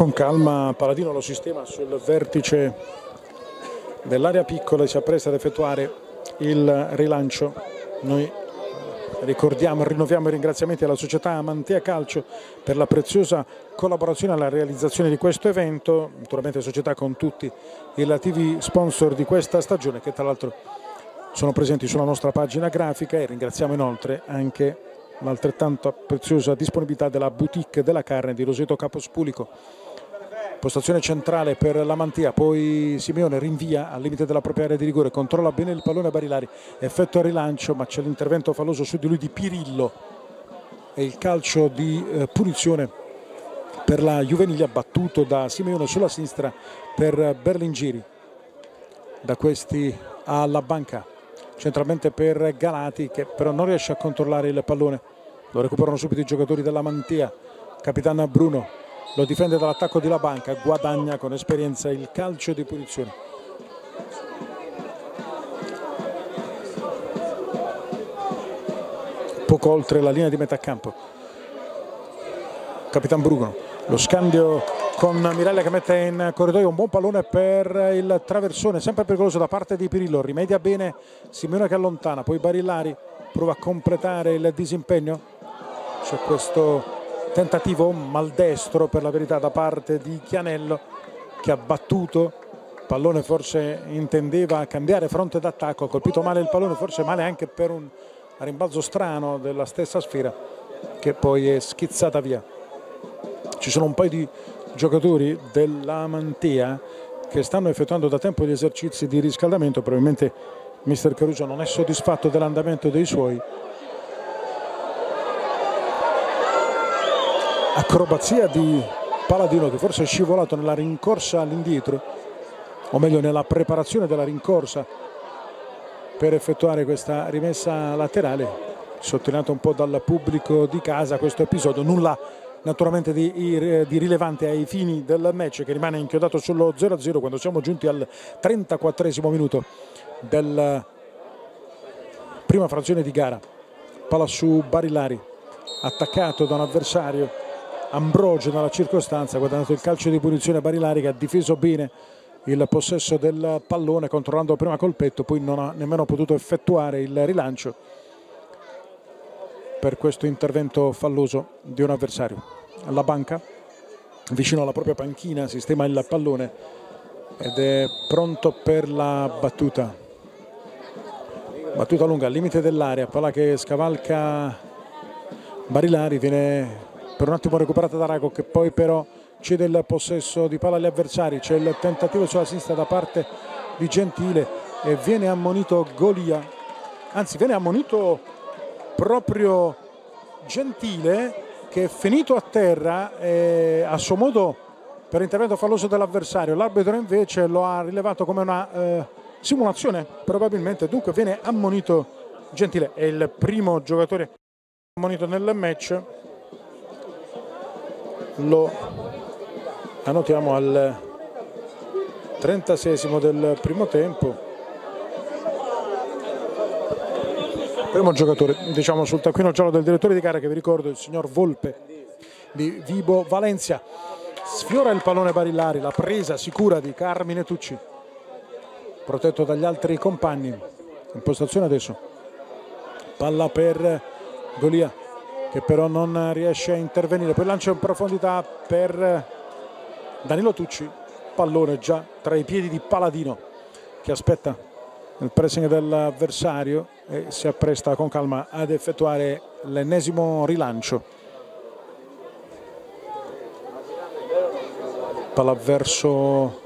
con calma Paladino lo sistema sul vertice dell'area piccola e si appresta ad effettuare il rilancio. Noi ricordiamo rinnoviamo i ringraziamenti alla società Amantea Calcio per la preziosa collaborazione alla realizzazione di questo evento naturalmente società con tutti i relativi sponsor di questa stagione che tra l'altro sono presenti sulla nostra pagina grafica e ringraziamo inoltre anche l'altrettanto preziosa disponibilità della boutique della carne di Roseto Capospulico postazione centrale per la Mantia, poi Simeone rinvia al limite della propria area di rigore, controlla bene il pallone a Barilari, effettua il rilancio ma c'è l'intervento falloso su di lui di Pirillo. E il calcio di eh, punizione per la Juveniglia battuto da Simeone sulla sinistra per Berlingiri. Da questi alla banca centralmente per Galati che però non riesce a controllare il pallone. Lo recuperano subito i giocatori della Mantia. Capitano Bruno lo difende dall'attacco di La Banca, guadagna con esperienza il calcio di punizione. Poco oltre la linea di metà campo. Capitan Bruno, lo scambio con Mirella che mette in corridoio un buon pallone per il traversone, sempre pericoloso da parte di Pirillo, rimedia bene Simeone che allontana, poi Barillari prova a completare il disimpegno, c'è questo tentativo maldestro per la verità da parte di Chianello che ha battuto. Pallone forse intendeva cambiare fronte d'attacco ha colpito male il pallone forse male anche per un rimbalzo strano della stessa sfera che poi è schizzata via. Ci sono un paio di giocatori della Mantea che stanno effettuando da tempo gli esercizi di riscaldamento. Probabilmente mister Caruso non è soddisfatto dell'andamento dei suoi acrobazia di Paladino che forse è scivolato nella rincorsa all'indietro o meglio nella preparazione della rincorsa per effettuare questa rimessa laterale sottolineato un po' dal pubblico di casa questo episodio nulla naturalmente di, di, rilevante ai fini del match che rimane inchiodato sullo 0-0 quando siamo giunti al 34 minuto della prima frazione di gara. Palla su Barillari attaccato da un avversario Ambrogio nella circostanza ha guadagnato il calcio di punizione Barilari che ha difeso bene il possesso del pallone controllando prima col petto poi non ha nemmeno potuto effettuare il rilancio per questo intervento falloso di un avversario. Alla banca vicino alla propria panchina sistema il pallone ed è pronto per la battuta. Battuta lunga al limite dell'area palla che scavalca Barilari viene per un attimo recuperata da Rago che poi però cede il possesso di palla agli avversari. C'è il tentativo sulla sinistra da parte di Gentile e viene ammonito Golia. Anzi viene ammonito proprio Gentile che è finito a terra e a suo modo per intervento falloso dell'avversario. L'arbitro invece lo ha rilevato come una eh, simulazione probabilmente. Dunque viene ammonito Gentile. È il primo giocatore ammonito nel match lo annotiamo al 36 del primo tempo. Primo giocatore diciamo sul taccuino giallo del direttore di gara che vi ricordo il signor Volpe di Vibo Valencia. Sfiora il pallone Barillari la presa sicura di Carmine Tucci protetto dagli altri compagni. Impostazione adesso. Palla per Golia che però non riesce a intervenire. Poi lancia in profondità per Danilo Tucci. Pallone già tra i piedi di Paladino che aspetta il pressing dell'avversario e si appresta con calma ad effettuare l'ennesimo rilancio. Palla verso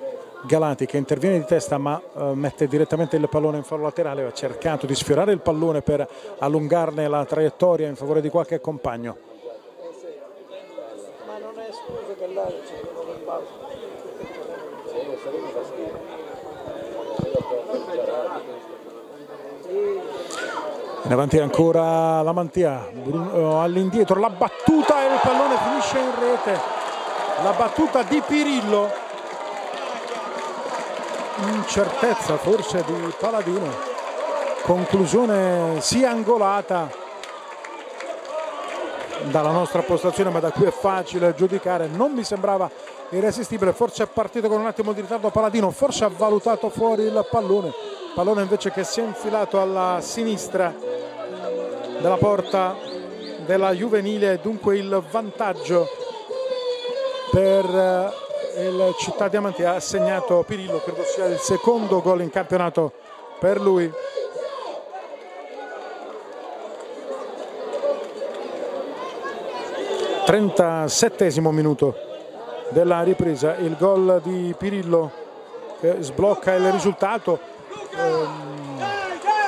Galati che interviene di testa ma eh, mette direttamente il pallone in fallo laterale ha cercato di sfiorare il pallone per allungarne la traiettoria in favore di qualche compagno. Ma non è escluso che là in avanti ancora la Mantia eh, all'indietro la battuta e il pallone finisce in rete. La battuta di Pirillo incertezza forse di Paladino. Conclusione sia angolata dalla nostra postazione ma da qui è facile giudicare. Non mi sembrava irresistibile. Forse è partito con un attimo di ritardo Paladino. Forse ha valutato fuori il pallone. Pallone invece che si è infilato alla sinistra della porta della juvenile. Dunque il vantaggio per il Città Diamanti ha segnato Pirillo, credo sia il secondo gol in campionato per lui. Trentasettesimo minuto della ripresa, il gol di Pirillo che sblocca il risultato. Ehm,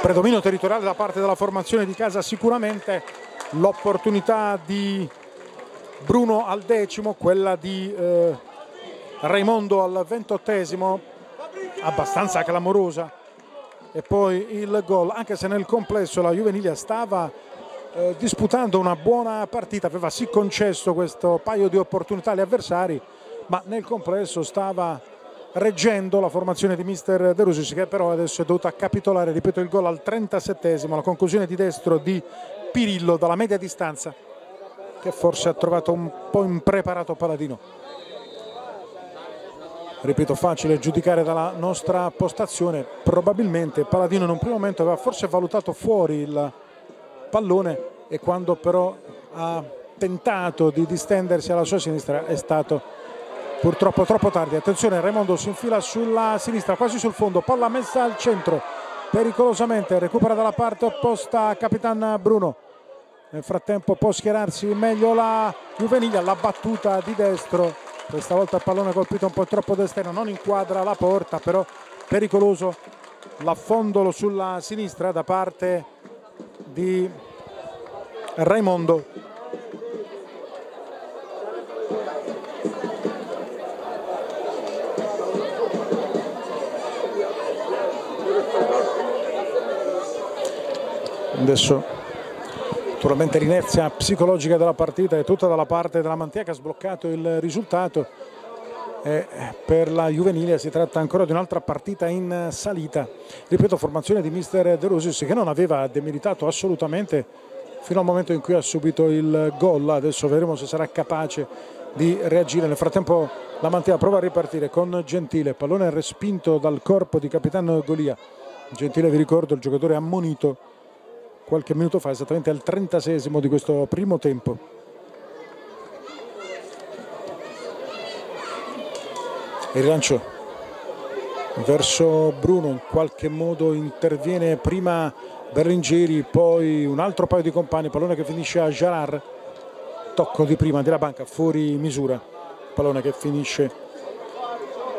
predominio territoriale da parte della formazione di casa sicuramente l'opportunità di Bruno al decimo, quella di eh, Raimondo al ventottesimo abbastanza clamorosa. E poi il gol anche se nel complesso la Juvenilia stava eh, disputando una buona partita aveva sì concesso questo paio di opportunità agli avversari ma nel complesso stava reggendo la formazione di mister De Rusis che però adesso è dovuta capitolare ripeto il gol al 37esimo la conclusione di destro di Pirillo dalla media distanza che forse ha trovato un po' impreparato Paladino ripeto facile giudicare dalla nostra postazione. Probabilmente Paladino in un primo momento aveva forse valutato fuori il pallone e quando però ha tentato di distendersi alla sua sinistra è stato purtroppo troppo tardi. Attenzione Raimondo si infila sulla sinistra quasi sul fondo palla messa al centro. Pericolosamente recupera dalla parte opposta Capitan Bruno. Nel frattempo può schierarsi meglio la Juveniglia la battuta di destro questa volta il pallone colpito un po' troppo d'esterno non inquadra la porta però pericoloso l'affondolo sulla sinistra da parte di Raimondo. Adesso Naturalmente l'inerzia psicologica della partita è tutta dalla parte della Mantia che ha sbloccato il risultato e per la juvenile si tratta ancora di un'altra partita in salita. Ripeto, formazione di mister De Rosius che non aveva demeritato assolutamente fino al momento in cui ha subito il gol. Adesso vedremo se sarà capace di reagire. Nel frattempo la Mantia prova a ripartire con Gentile, pallone respinto dal corpo di capitano Golia. Gentile, vi ricordo, il giocatore ammonito qualche minuto fa, esattamente al 36 di questo primo tempo. Il rilancio verso Bruno, in qualche modo interviene prima Berlingeri, poi un altro paio di compagni, pallone che finisce a Gerard, tocco di prima della banca, fuori misura, pallone che finisce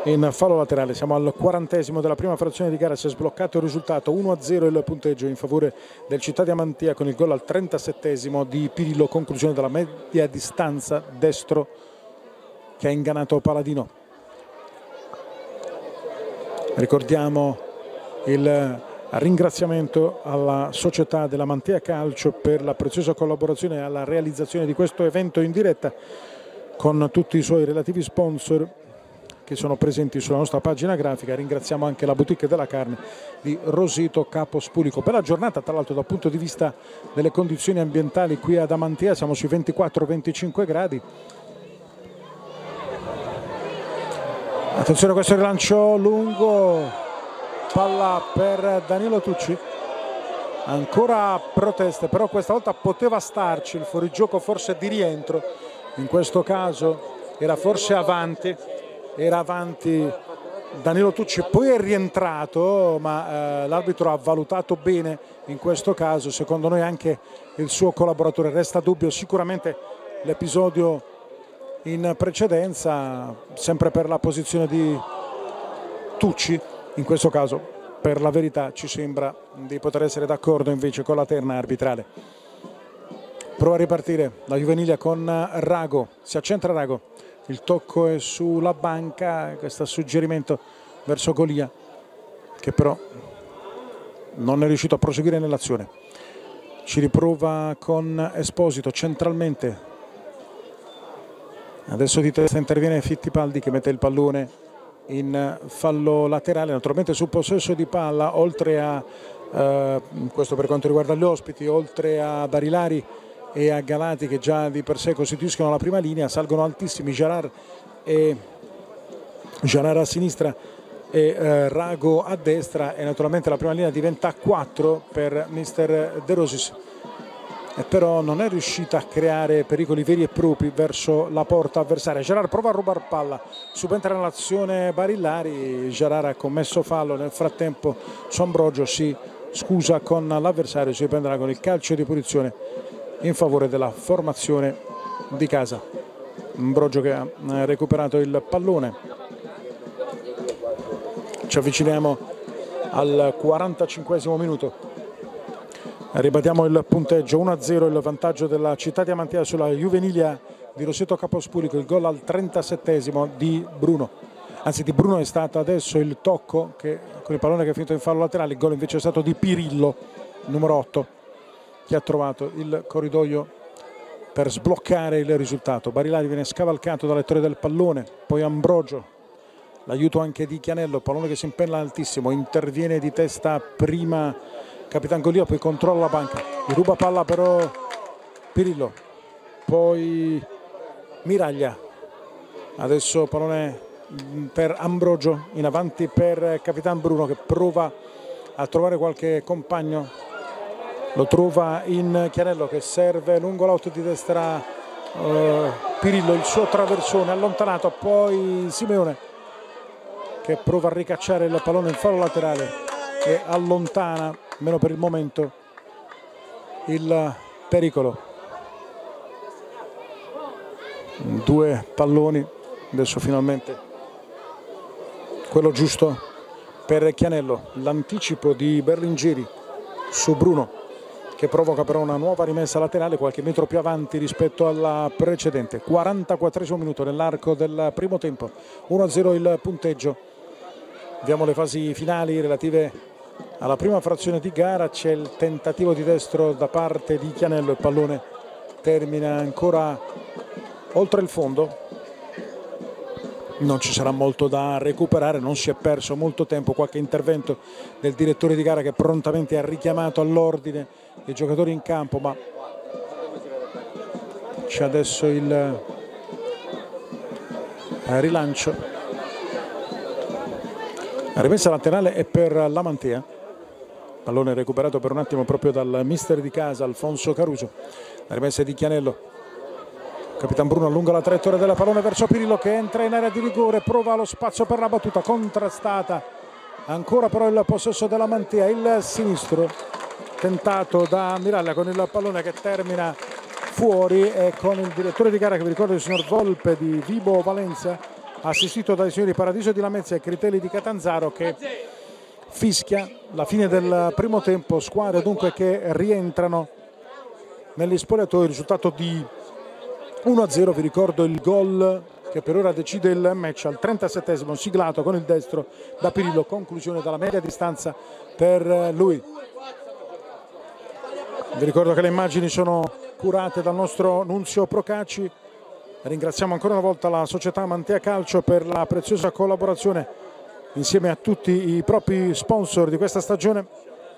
in fallo laterale. Siamo al quarantesimo della prima frazione di gara, si è sbloccato il risultato 1-0 il punteggio in favore del Città di Amantia con il gol al 37 di Pirillo, conclusione della media distanza destro che ha ingannato Paladino. Ricordiamo il ringraziamento alla società della Mantea Calcio per la preziosa collaborazione alla realizzazione di questo evento in diretta con tutti i suoi relativi sponsor che sono presenti sulla nostra pagina grafica. Ringraziamo anche la boutique della carne di Rosito Capo Spulico. Bella giornata tra l'altro dal punto di vista delle condizioni ambientali qui ad Amantea, siamo sui 24-25 gradi. Attenzione a questo rilancio lungo, palla per Danilo Tucci. Ancora proteste, però questa volta poteva starci il fuorigioco forse di rientro. In questo caso era forse avanti era avanti Danilo Tucci, poi è rientrato, ma eh, l'arbitro ha valutato bene in questo caso, secondo noi anche il suo collaboratore. Resta dubbio sicuramente l'episodio in precedenza, sempre per la posizione di Tucci, in questo caso per la verità ci sembra di poter essere d'accordo invece con la terna arbitrale. Prova a ripartire la Juveniglia con Rago, si accentra Rago il tocco è sulla banca, questo suggerimento verso Golia che però non è riuscito a proseguire nell'azione. Ci riprova con Esposito centralmente. Adesso di testa interviene Fittipaldi che mette il pallone in fallo laterale, naturalmente sul possesso di palla, oltre a, eh, questo per quanto riguarda gli ospiti, oltre a Barilari e a Galati che già di per sé costituiscono la prima linea, salgono altissimi Gerard e Gerard a sinistra e eh, Rago a destra e naturalmente la prima linea diventa 4 per mister De Rosis e però non è riuscita a creare pericoli veri e propri verso la porta avversaria. Gerard prova a rubare palla, subentra nell'azione Barillari, Gerard ha commesso fallo, nel frattempo Sombrogio si scusa con l'avversario, si riprenderà con il calcio di punizione in favore della formazione di casa. Ambrogio che ha recuperato il pallone. Ci avviciniamo al 45 minuto. Ribadiamo il punteggio 1-0, il vantaggio della città di Amantea sulla Juvenilia di Rossetto Capospulico, il gol al 37 di Bruno. Anzi di Bruno è stato adesso il tocco che, con il pallone che è finito in fallo laterale, il gol invece è stato di Pirillo, numero 8 che ha trovato il corridoio per sbloccare il risultato. Barilari viene scavalcato dal lettore del pallone, poi Ambrogio, l'aiuto anche di Chianello, pallone che si impenna altissimo, interviene di testa prima Capitan Golia, poi controlla la banca, gli ruba palla però Pirillo, poi Miraglia, adesso pallone per Ambrogio, in avanti per Capitan Bruno che prova a trovare qualche compagno lo trova in Chianello che serve lungo l'auto di destra eh, Pirillo, il suo traversone allontanato, poi Simeone che prova a ricacciare il pallone in fallo laterale e allontana, meno per il momento, il pericolo. Due palloni, adesso finalmente quello giusto per Chianello, l'anticipo di Berlingeri su Bruno che provoca però una nuova rimessa laterale qualche metro più avanti rispetto alla precedente. 44 minuto nell'arco del primo tempo. 1-0 il punteggio. Vediamo le fasi finali relative alla prima frazione di gara. C'è il tentativo di destro da parte di Chianello. Il pallone termina ancora oltre il fondo non ci sarà molto da recuperare, non si è perso molto tempo, qualche intervento del direttore di gara che prontamente ha richiamato all'ordine i giocatori in campo, ma c'è adesso il eh, rilancio. La rimessa laterale è per la Mantea, pallone recuperato per un attimo proprio dal mister di casa Alfonso Caruso, la rimessa di Chianello Capitan Bruno allunga la traiettoria della pallone verso Pirillo che entra in area di rigore, prova lo spazio per la battuta contrastata. Ancora però il possesso della Mantia, il sinistro tentato da Miraglia con il pallone che termina fuori e con il direttore di gara che vi ricordo il signor Volpe di Vibo Valenza assistito dai signori Paradiso di Lamezia e Critelli di Catanzaro che fischia la fine del primo tempo, squadre dunque che rientrano negli spogliatoi, risultato di 1-0, vi ricordo il gol che per ora decide il match al 37esimo siglato con il destro da Pirillo. Conclusione dalla media distanza per lui. Vi ricordo che le immagini sono curate dal nostro Nunzio Procacci. Ringraziamo ancora una volta la società Mantea Calcio per la preziosa collaborazione insieme a tutti i propri sponsor di questa stagione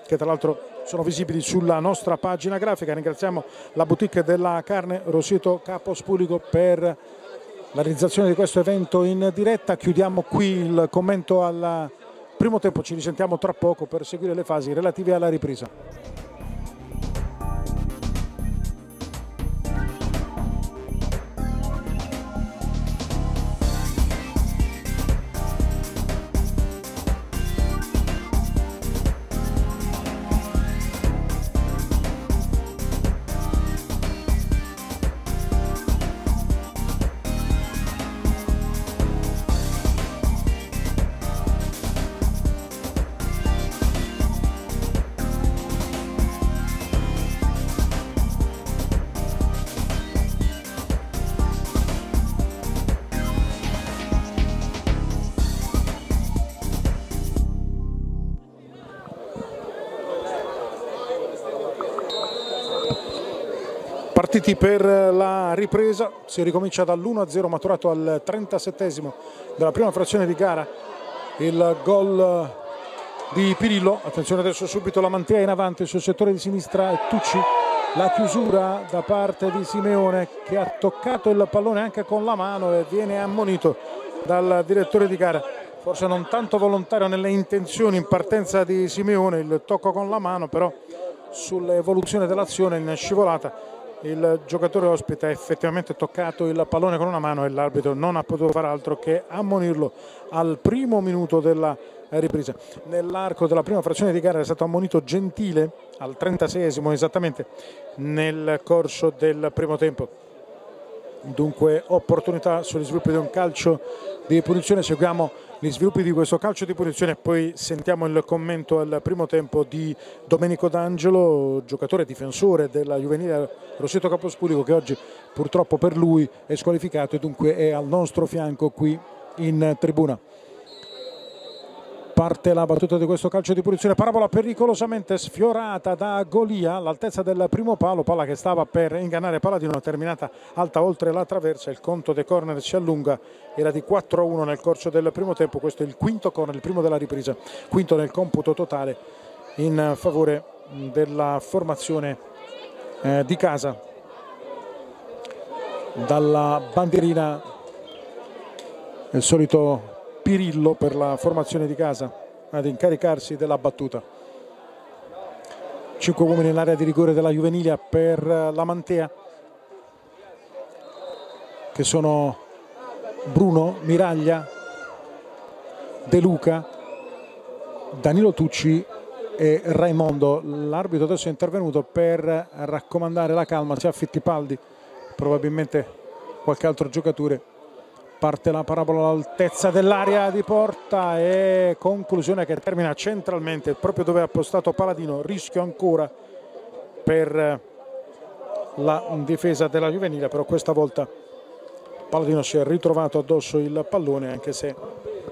che tra l'altro sono visibili sulla nostra pagina grafica. Ringraziamo la boutique della carne Rosito Capospulico per la realizzazione di questo evento in diretta. Chiudiamo qui il commento al primo tempo, ci risentiamo tra poco per seguire le fasi relative alla ripresa. Partiti per la ripresa, si ricomincia dall'1-0 maturato al 37 della prima frazione di gara, il gol di Pirillo, attenzione adesso subito la Mantea in avanti sul settore di sinistra e Tucci, la chiusura da parte di Simeone che ha toccato il pallone anche con la mano e viene ammonito dal direttore di gara. Forse non tanto volontario nelle intenzioni in partenza di Simeone il tocco con la mano però sull'evoluzione dell'azione in scivolata il giocatore ospite ha effettivamente toccato il pallone con una mano e l'arbitro non ha potuto fare altro che ammonirlo al primo minuto della ripresa. Nell'arco della prima frazione di gara è stato ammonito Gentile al 36esimo esattamente nel corso del primo tempo. Dunque opportunità sugli sviluppi di un calcio di punizione, seguiamo gli sviluppi di questo calcio di punizione e poi sentiamo il commento al primo tempo di Domenico D'Angelo, giocatore difensore della juvenile Rossetto Capospulico che oggi purtroppo per lui è squalificato e dunque è al nostro fianco qui in tribuna parte la battuta di questo calcio di punizione. Parabola pericolosamente sfiorata da Golia all'altezza del primo palo palla che stava per ingannare Paladino terminata alta oltre la traversa. Il conto dei corner si allunga era di 4-1 nel corso del primo tempo. Questo è il quinto corner il primo della ripresa quinto nel computo totale in favore della formazione eh, di casa. Dalla bandierina il solito Pirillo per la formazione di casa ad incaricarsi della battuta. 5 uomini nell'area di rigore della Juvenilia per la Mantea che sono Bruno, Miraglia, De Luca, Danilo Tucci e Raimondo. L'arbitro adesso è intervenuto per raccomandare la calma sia a Fittipaldi, probabilmente qualche altro giocatore parte la parabola all'altezza dell'area di porta e conclusione che termina centralmente proprio dove ha postato Paladino. Rischio ancora per la difesa della juvenile però questa volta Paladino si è ritrovato addosso il pallone anche se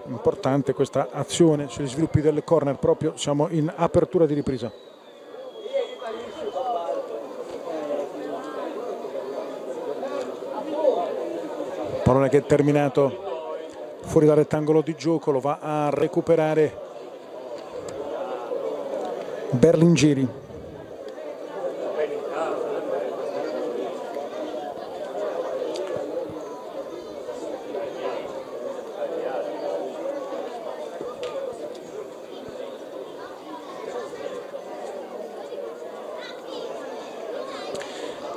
importante questa azione sugli sviluppi del corner. Proprio siamo in apertura di ripresa pallone che è terminato fuori dal rettangolo di gioco lo va a recuperare Berlingeri.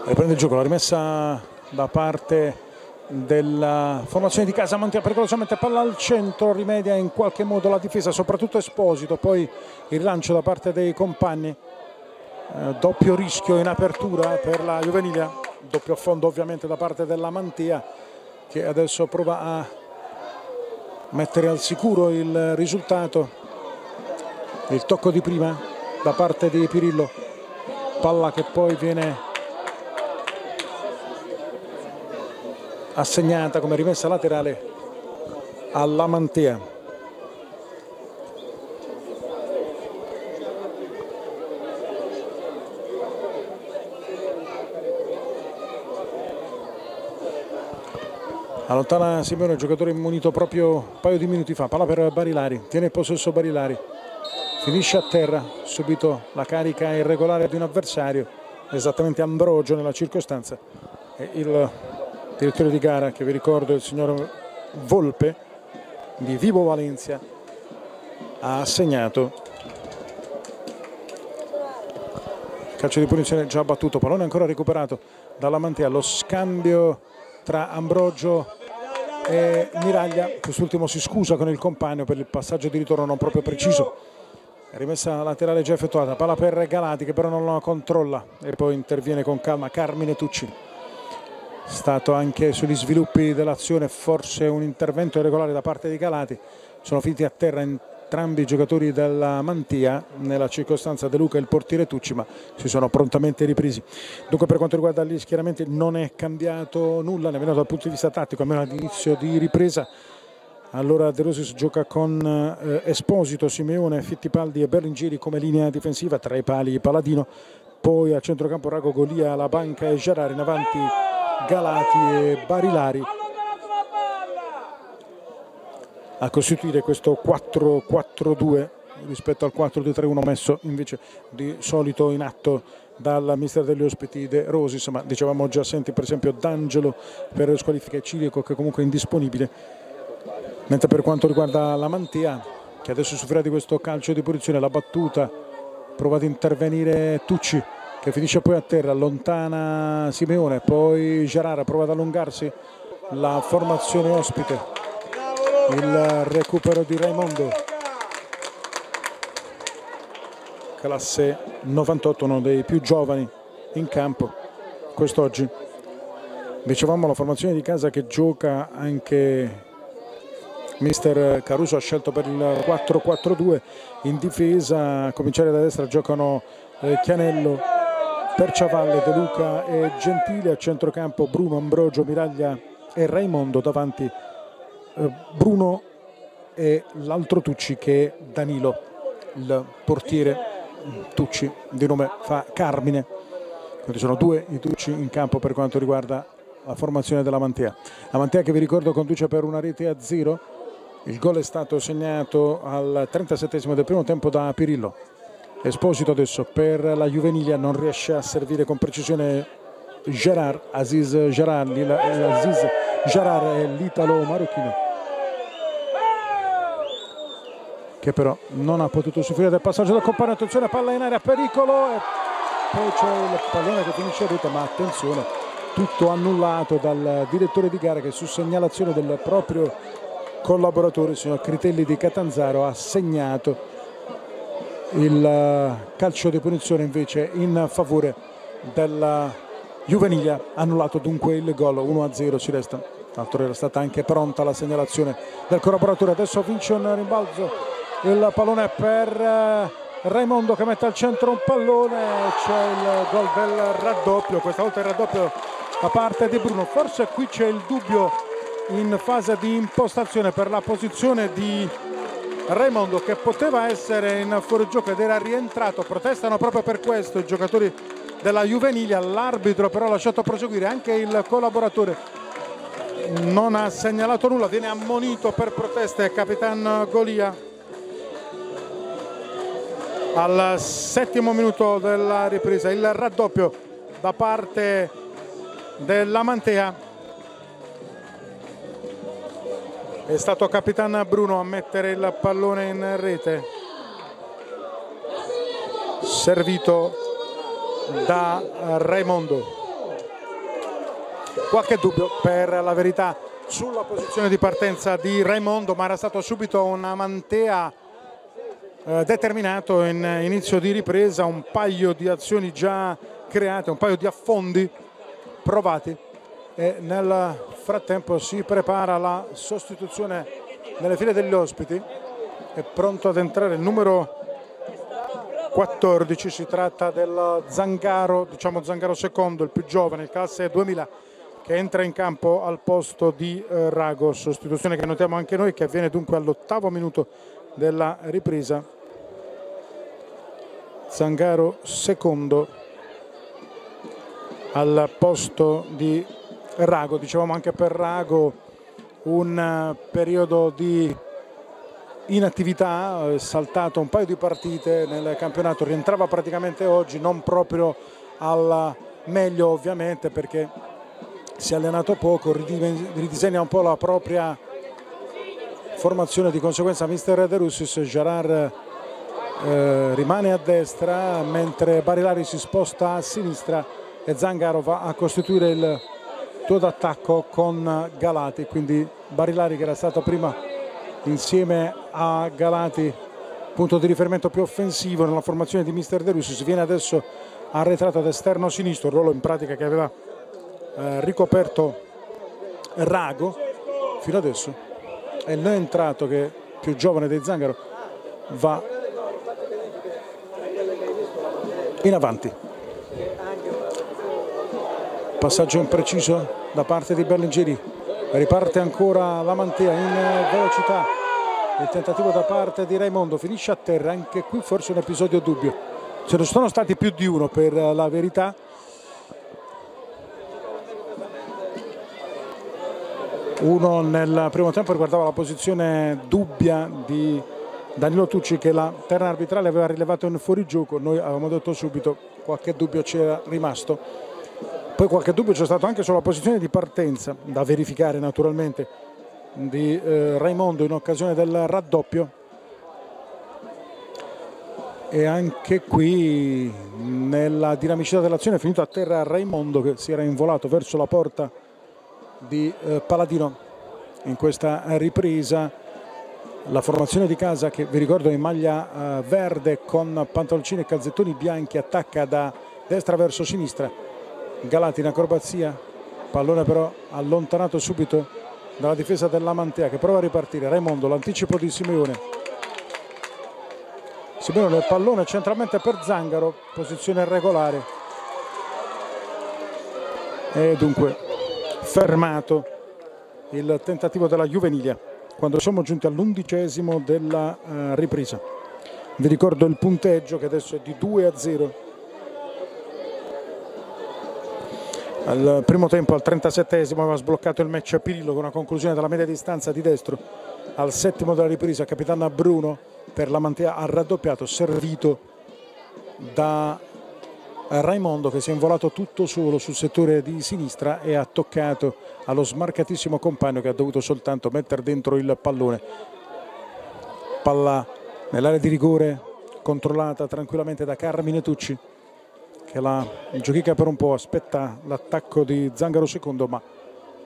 Riprende il gioco la rimessa da parte della formazione di casa Mantia pericolosamente palla al centro rimedia in qualche modo la difesa soprattutto Esposito poi il lancio da parte dei compagni. Eh, doppio rischio in apertura per la Juvenilia doppio affondo ovviamente da parte della Mantia che adesso prova a mettere al sicuro il risultato. Il tocco di prima da parte di Pirillo palla che poi viene assegnata come rimessa laterale alla Mantea. Allontana Simeone, giocatore immunito proprio un paio di minuti fa. Palla per Barilari, tiene il possesso Barilari. Finisce a terra, subito la carica irregolare di un avversario, esattamente Ambrogio nella circostanza. E il direttore di gara, che vi ricordo il signor Volpe di Vivo Valencia, ha assegnato calcio di punizione già battuto, pallone ancora recuperato dalla Mantea, lo scambio tra Ambrogio e Miraglia, quest'ultimo si scusa con il compagno per il passaggio di ritorno non proprio preciso. Rimessa laterale già effettuata, palla per Galati che però non la controlla e poi interviene con calma Carmine Tucci. Stato anche sugli sviluppi dell'azione forse un intervento irregolare da parte di Galati, sono finiti a terra entrambi i giocatori della Mantia, nella circostanza De Luca e il portiere Tucci, ma si sono prontamente ripresi. Dunque per quanto riguarda gli schieramenti non è cambiato nulla, nemmeno dal punto di vista tattico, almeno all'inizio di ripresa. Allora De Rosis gioca con eh, Esposito, Simeone, Fittipaldi e Berlingeri come linea difensiva, tra i pali Paladino, poi a centrocampo Rago Golia, La Banca e Gerard, in avanti Galati e Barilari a costituire questo 4-4-2 rispetto al 4-2-3-1 messo invece di solito in atto dal mister degli ospiti De Rosis, ma dicevamo già assenti per esempio D'Angelo per le squalifiche Cirico che comunque è indisponibile. Mentre per quanto riguarda la Mantia, che adesso soffrirà di questo calcio di posizione, la battuta, prova ad intervenire Tucci che finisce poi a terra, allontana Simeone, poi Gerara prova ad allungarsi la formazione ospite il recupero di Raimondo. Classe 98 uno dei più giovani in campo quest'oggi. Dicevamo la formazione di casa che gioca anche mister Caruso ha scelto per il 4-4-2 in difesa a cominciare da destra giocano eh, Chianello Perciavalle, De Luca e Gentile a centrocampo Bruno Ambrogio Miraglia e Raimondo davanti eh, Bruno e l'altro Tucci che è Danilo, il portiere Tucci di nome fa Carmine. Quindi sono due i Tucci in campo per quanto riguarda la formazione della Mantea. La Mantea che vi ricordo conduce per una rete a zero. Il gol è stato segnato al 37 del primo tempo da Pirillo. Esposito adesso per la Juvenilia non riesce a servire con precisione Gerard, Aziz Gerard, Aziz Gerard è l'italo marocchino che però non ha potuto soffrire del passaggio del compagno, attenzione palla in aria, pericolo e poi c'è il pallone che finisce a rete, ma attenzione, tutto annullato dal direttore di gara che su segnalazione del proprio collaboratore, signor Critelli di Catanzaro, ha segnato il calcio di punizione invece in favore della Juveniglia, annullato dunque il gol 1-0 si resta. Tra l'altro era stata anche pronta la segnalazione del collaboratore, adesso vince un rimbalzo il pallone per eh, Raimondo che mette al centro un pallone. C'è il gol del raddoppio. Questa volta il raddoppio da parte di Bruno. Forse qui c'è il dubbio in fase di impostazione per la posizione di Raimondo che poteva essere in fuorigioco ed era rientrato. Protestano proprio per questo i giocatori della Juvenilia. L'arbitro però ha lasciato proseguire anche il collaboratore. Non ha segnalato nulla viene ammonito per proteste Capitan Golia. Al settimo minuto della ripresa il raddoppio da parte della Mantea è stato Capitan Bruno a mettere il pallone in rete. Servito da Raimondo. Qualche dubbio per la verità sulla posizione di partenza di Raimondo ma era stato subito una Mantea eh, determinato in inizio di ripresa un paio di azioni già create, un paio di affondi provati e nel frattempo si prepara la sostituzione nelle file degli ospiti. È pronto ad entrare il numero 14 si tratta del Zangaro diciamo Zangaro secondo il più giovane il classe 2000 che entra in campo al posto di eh, Rago, sostituzione che notiamo anche noi che avviene dunque all'ottavo minuto della ripresa. Zangaro secondo al posto di Rago, dicevamo anche per Rago un eh, periodo di inattività, è saltato un paio di partite nel campionato, rientrava praticamente oggi, non proprio al meglio ovviamente perché si è allenato poco, ridisegna un po' la propria formazione, di conseguenza mister De Russis, Gerard eh, rimane a destra mentre Barilari si sposta a sinistra e Zangaro va a costituire il tuo d'attacco con Galati, quindi Barilari che era stato prima insieme a Galati punto di riferimento più offensivo nella formazione di mister De Russis, viene adesso arretrato ad esterno sinistro, ruolo in pratica che aveva eh, ricoperto Rago fino adesso. È il entrato che più giovane dei Zangaro va in avanti passaggio impreciso da parte di Berlingeri. Riparte ancora la Mantea in velocità. Il tentativo da parte di Raimondo finisce a terra anche qui forse un episodio dubbio. Ce ne sono stati più di uno per la verità. Uno nel primo tempo riguardava la posizione dubbia di Danilo Tucci che la terna arbitrale aveva rilevato in fuorigioco. Noi avevamo detto subito qualche dubbio c'era rimasto poi qualche dubbio c'è stato anche sulla posizione di partenza da verificare naturalmente di eh, Raimondo in occasione del raddoppio. E anche qui nella dinamicità dell'azione è finito a terra Raimondo che si era involato verso la porta di eh, Paladino. In questa ripresa la formazione di casa che vi ricordo in maglia eh, verde con pantaloncini e calzettoni bianchi attacca da destra verso sinistra Galati in acrobazia pallone però allontanato subito dalla difesa della Mantea che prova a ripartire Raimondo l'anticipo di Simeone Simeone il pallone centralmente per Zangaro posizione regolare e dunque fermato il tentativo della Juvenilia quando siamo giunti all'undicesimo della uh, ripresa. Vi ricordo il punteggio che adesso è di 2 a 0. Al primo tempo, al 37esimo, aveva sbloccato il match a Pirillo con una conclusione dalla media distanza di destro. Al settimo della ripresa, capitano Bruno per la Mantea ha raddoppiato, servito da Raimondo che si è involato tutto solo sul settore di sinistra e ha toccato allo smarcatissimo compagno che ha dovuto soltanto mettere dentro il pallone. Palla nell'area di rigore controllata tranquillamente da Carmine Tucci che la giochica per un po', aspetta l'attacco di Zangaro secondo ma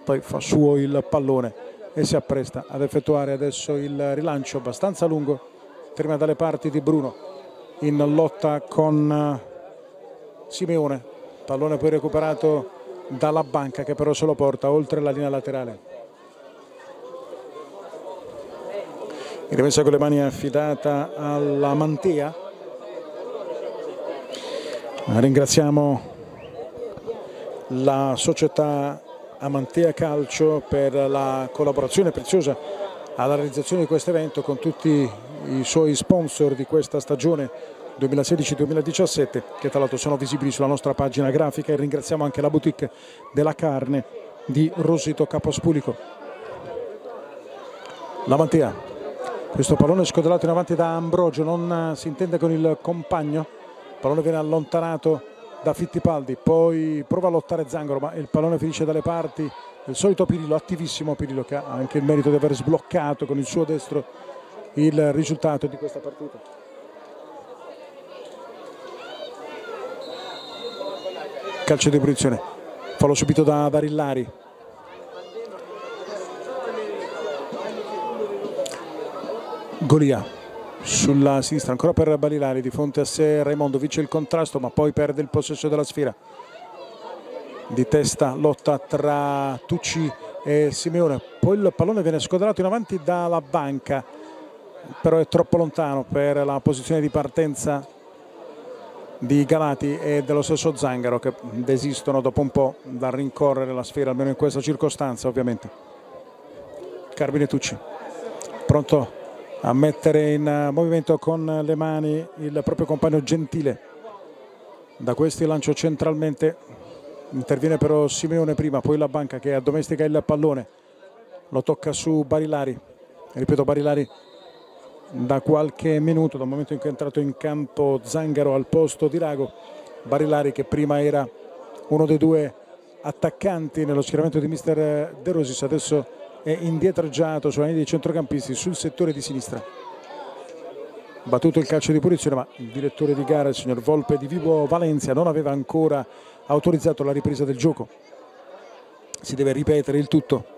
poi fa suo il pallone e si appresta ad effettuare adesso il rilancio abbastanza lungo, termina dalle parti di Bruno in lotta con Simeone, pallone poi recuperato dalla banca che però se lo porta oltre la linea laterale. Rimessa con le mani affidata alla Mantea. Ringraziamo la società Amantea Calcio per la collaborazione preziosa alla realizzazione di questo evento con tutti i suoi sponsor di questa stagione 2016-2017 che tra l'altro sono visibili sulla nostra pagina grafica e ringraziamo anche la boutique della carne di Rosito Capospulico. La Mantea, questo pallone scodelato in avanti da Ambrogio, non si intende con il compagno, pallone viene allontanato da Fittipaldi, poi prova a lottare Zangaro ma il pallone finisce dalle parti. Del solito Pirillo, attivissimo Pirillo che ha anche il merito di aver sbloccato con il suo destro il risultato di questa partita. calcio di punizione. Fallo subito da Barillari Golia sulla sinistra ancora per Barillari di fronte a sé Raimondo vince il contrasto ma poi perde il possesso della sfera. Di testa lotta tra Tucci e Simeone. Poi il pallone viene scoderato in avanti dalla banca però è troppo lontano per la posizione di partenza di Galati e dello stesso Zangaro che desistono dopo un po' dal rincorrere la sfera, almeno in questa circostanza ovviamente. Carmine Tucci, pronto a mettere in movimento con le mani il proprio compagno Gentile. Da questi lancio centralmente, interviene però Simeone prima, poi la banca che addomestica il pallone, lo tocca su Barilari, ripeto Barilari da qualche minuto, dal momento in cui è entrato in campo Zangaro al posto di Rago, Barilari che prima era uno dei due attaccanti nello schieramento di mister De Rosis, adesso è indietreggiato sulla linea dei centrocampisti sul settore di sinistra. Battuto il calcio di punizione, ma il direttore di gara, il signor Volpe di Vivo Valencia, non aveva ancora autorizzato la ripresa del gioco. Si deve ripetere il tutto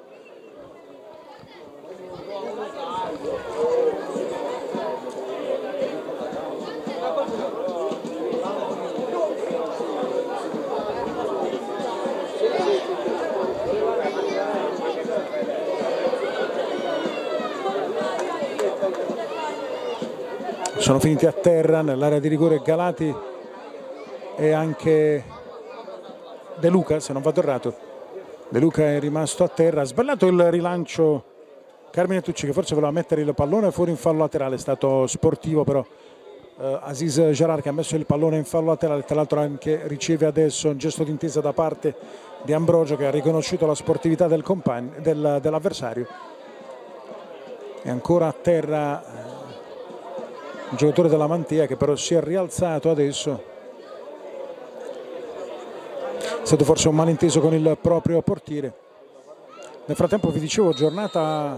sono finiti a terra nell'area di rigore Galati e anche De Luca se non vado errato De Luca è rimasto a terra. Ha sbagliato il rilancio Carmine Tucci che forse voleva mettere il pallone fuori in fallo laterale è stato sportivo però eh, Aziz Gerard che ha messo il pallone in fallo laterale tra l'altro anche riceve adesso un gesto d'intesa da parte di Ambrogio che ha riconosciuto la sportività del del, dell'avversario. È ancora a terra un giocatore della Mantia che però si è rialzato adesso. È stato forse un malinteso con il proprio portiere. Nel frattempo vi dicevo giornata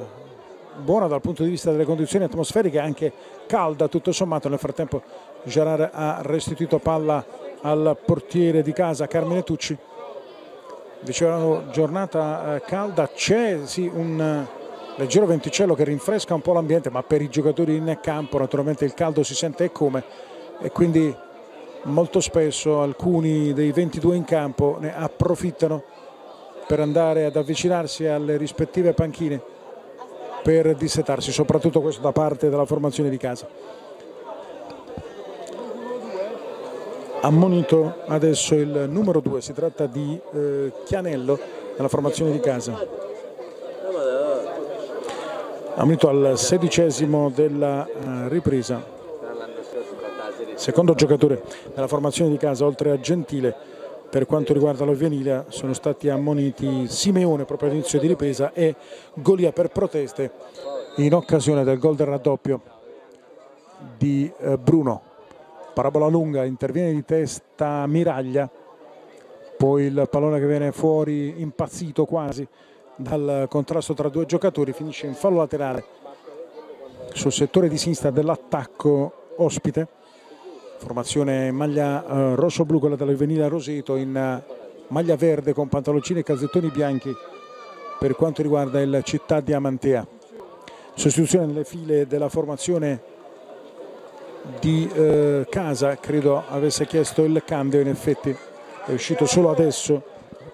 buona dal punto di vista delle condizioni atmosferiche anche calda tutto sommato. Nel frattempo Gerard ha restituito palla al portiere di casa Carmine Tucci. Dicevano giornata eh, calda. C'è sì un leggero venticello che rinfresca un po' l'ambiente ma per i giocatori in campo naturalmente il caldo si sente e come e quindi molto spesso alcuni dei 22 in campo ne approfittano per andare ad avvicinarsi alle rispettive panchine per dissetarsi, soprattutto questo da parte della formazione di casa. Ammonito adesso il numero 2, si tratta di eh, Chianello nella formazione di casa ammonito al sedicesimo della uh, ripresa. Secondo giocatore nella formazione di casa oltre a Gentile per quanto riguarda l'Ovenilia sono stati ammoniti Simeone proprio all'inizio di ripresa e Golia per proteste in occasione del gol del raddoppio di uh, Bruno. Parabola lunga interviene di testa Miraglia poi il pallone che viene fuori impazzito quasi dal contrasto tra due giocatori, finisce in fallo laterale sul settore di sinistra dell'attacco ospite. Formazione maglia eh, rosso-blu, quella dell'Avenida Roseto, in eh, maglia verde con pantaloncini e calzettoni bianchi per quanto riguarda il Città di Amantea. Sostituzione nelle file della formazione di eh, casa, credo avesse chiesto il cambio, in effetti è uscito solo adesso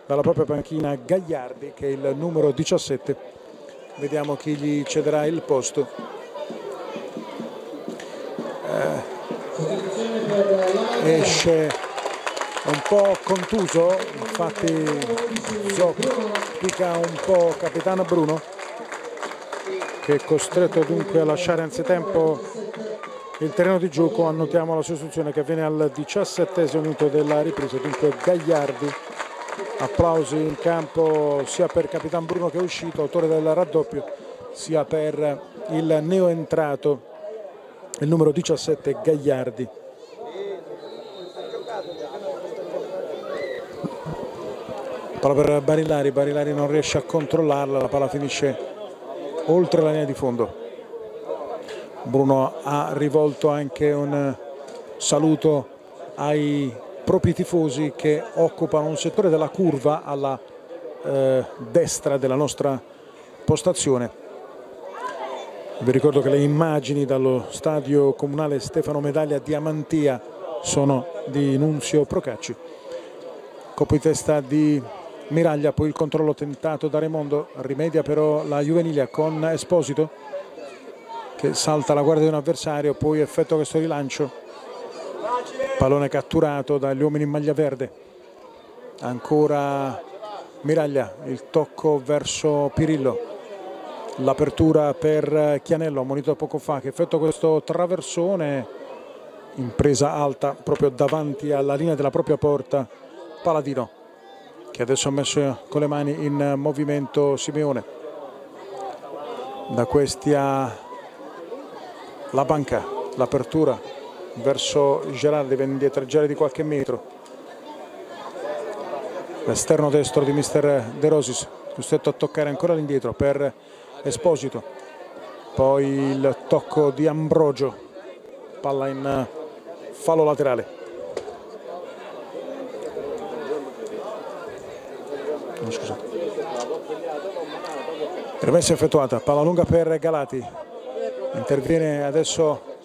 dalla propria panchina Gagliardi che è il numero 17 vediamo chi gli cederà il posto. Eh, esce un po' contuso infatti zoppica un po' capitano Bruno che è costretto dunque a lasciare anzitempo il terreno di gioco. Annotiamo la sostituzione che avviene al 17 minuto della ripresa. Dunque Gagliardi applausi in campo sia per Capitan Bruno che è uscito, autore del raddoppio, sia per il neoentrato, il numero 17 Gagliardi. Palla per Barilari, Barilari non riesce a controllarla, la palla finisce oltre la linea di fondo. Bruno ha rivolto anche un saluto ai propri tifosi che occupano un settore della curva alla eh, destra della nostra postazione. Vi ricordo che le immagini dallo stadio comunale Stefano Medaglia di Amantia sono di Nunzio Procacci. Colpo di testa di Miraglia, poi il controllo tentato da Raimondo, rimedia però la Juvenilia con Esposito che salta alla guardia di un avversario, poi effettua questo rilancio pallone catturato dagli uomini in maglia verde. Ancora Miraglia il tocco verso Pirillo. L'apertura per Chianello ammonito poco fa che effettua questo traversone. In presa alta proprio davanti alla linea della propria porta Paladino che adesso ha messo con le mani in movimento Simeone. Da questi a la banca l'apertura verso Gerard deve indietreggiare di qualche metro. L'esterno destro di mister De Rosis costretto a toccare ancora all'indietro per Esposito. Poi il tocco di Ambrogio palla in fallo laterale. Oh, scusate effettuata palla lunga per Galati. Interviene adesso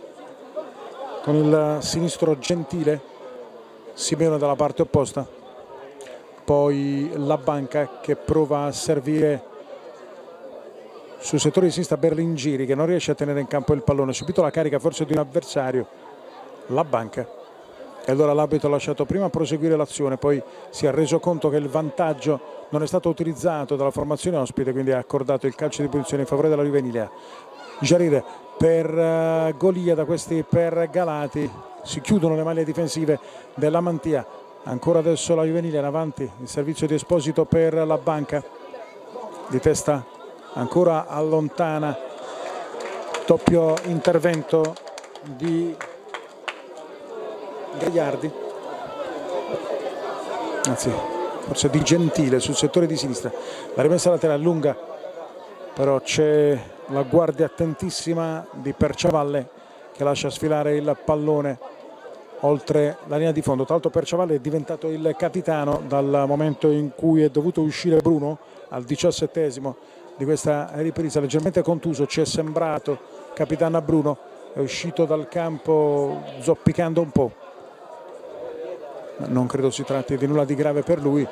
con il sinistro Gentile Simeone dalla parte opposta poi la banca che prova a servire sul settore di sinistra Berlingiri che non riesce a tenere in campo il pallone, subito la carica forse di un avversario, la banca. E allora l'abito ha lasciato prima proseguire l'azione, poi si è reso conto che il vantaggio non è stato utilizzato dalla formazione ospite, quindi ha accordato il calcio di posizione in favore della Juvenilia. Jarire per uh, Golia da questi per Galati, si chiudono le maglie difensive della Mantia, ancora adesso la Juvenilia in avanti, il servizio di Esposito per la banca, di testa ancora allontana. Doppio intervento di Gagliardi. Anzi forse di Gentile sul settore di sinistra. La rimessa laterale lunga però c'è la guardia attentissima di Perciavalle che lascia sfilare il pallone oltre la linea di fondo. Tra l'altro Perciavalle è diventato il capitano dal momento in cui è dovuto uscire Bruno al diciassettesimo di questa ripresa. Leggermente contuso ci è sembrato capitano Bruno è uscito dal campo zoppicando un po' non credo si tratti di nulla di grave per lui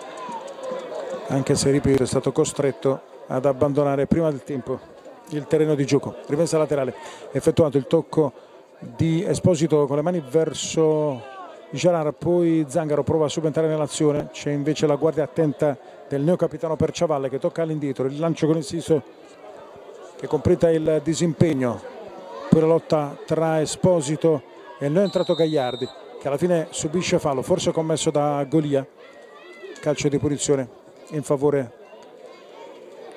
anche se ripeto è stato costretto ad abbandonare prima del tempo il terreno di gioco. Rimessa laterale effettuato il tocco di Esposito con le mani verso Gerard poi Zangaro prova a subentrare nell'azione. C'è invece la guardia attenta del neocapitano Perciavalle che tocca all'indietro, il lancio con il siso che completa il disimpegno, poi la lotta tra Esposito e il neoentrato Gagliardi che alla fine subisce fallo, forse commesso da Golia, calcio di punizione in favore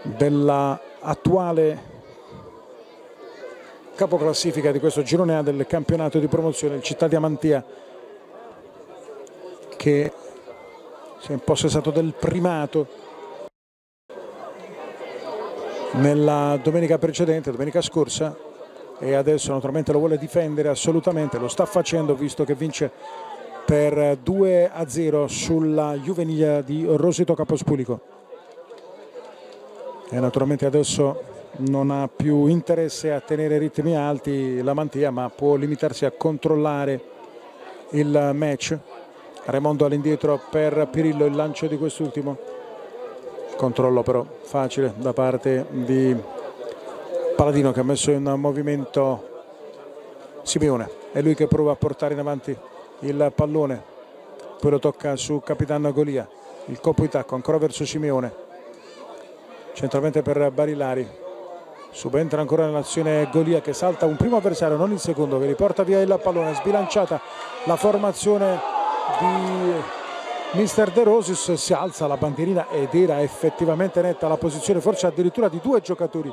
dell'attuale capoclassifica di questo girone A del campionato di promozione, il Città Diamantia che si è impossessato del primato. Nella domenica precedente, domenica scorsa e adesso naturalmente lo vuole difendere assolutamente, lo sta facendo visto che vince per 2 a 0 sulla Juveniglia di Rosito Capospulico e naturalmente adesso non ha più interesse a tenere ritmi alti la Mantia ma può limitarsi a controllare il match. Raimondo all'indietro per Pirillo il lancio di quest'ultimo. Controllo però facile da parte di Paladino che ha messo in movimento Simeone. È lui che prova a portare in avanti il pallone. Poi lo tocca su Capitano Golia. Il colpo di tacco ancora verso Simeone. Centralmente per Barilari subentra ancora nell'azione Golia che salta un primo avversario non il secondo che riporta via il pallone sbilanciata la formazione di Mister De Rosis. Si alza la bandierina ed era effettivamente netta la posizione forse addirittura di due giocatori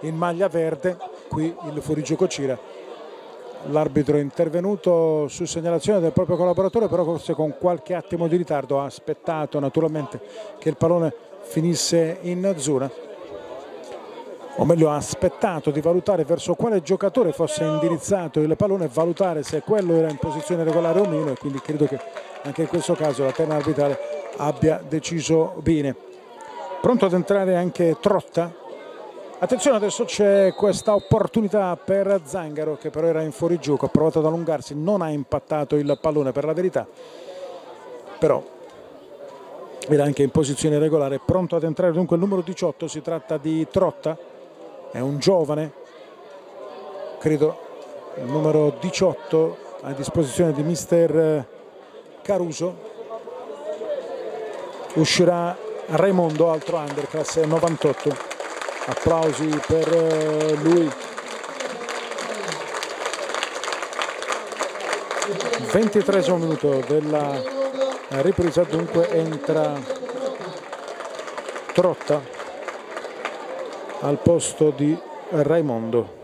in maglia verde. Qui il fuorigioco Cira l'arbitro intervenuto su segnalazione del proprio collaboratore però forse con qualche attimo di ritardo ha aspettato naturalmente che il pallone finisse in zona o meglio ha aspettato di valutare verso quale giocatore fosse indirizzato il pallone e valutare se quello era in posizione regolare o meno e quindi credo che anche in questo caso la terna arbitrale abbia deciso bene. Pronto ad entrare anche Trotta. Attenzione adesso c'è questa opportunità per Zangaro che però era in fuorigioco, ha provato ad allungarsi, non ha impattato il pallone per la verità, però era anche in posizione regolare, pronto ad entrare dunque il numero 18, si tratta di Trotta è un giovane, credo il numero 18 a disposizione di mister Caruso. Uscirà Raimondo altro under classe 98 applausi per lui. 23 minuto della ripresa dunque entra Trotta al posto di Raimondo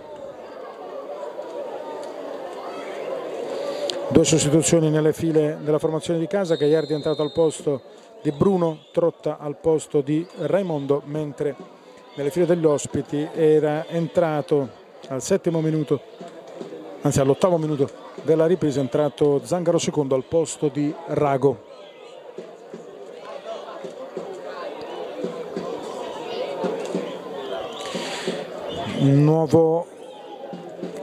due sostituzioni nelle file della formazione di casa Gagliardi è entrato al posto di Bruno Trotta al posto di Raimondo mentre nelle file degli ospiti era entrato al settimo minuto anzi all'ottavo minuto della ripresa è entrato Zangaro secondo al posto di Rago. Nuovo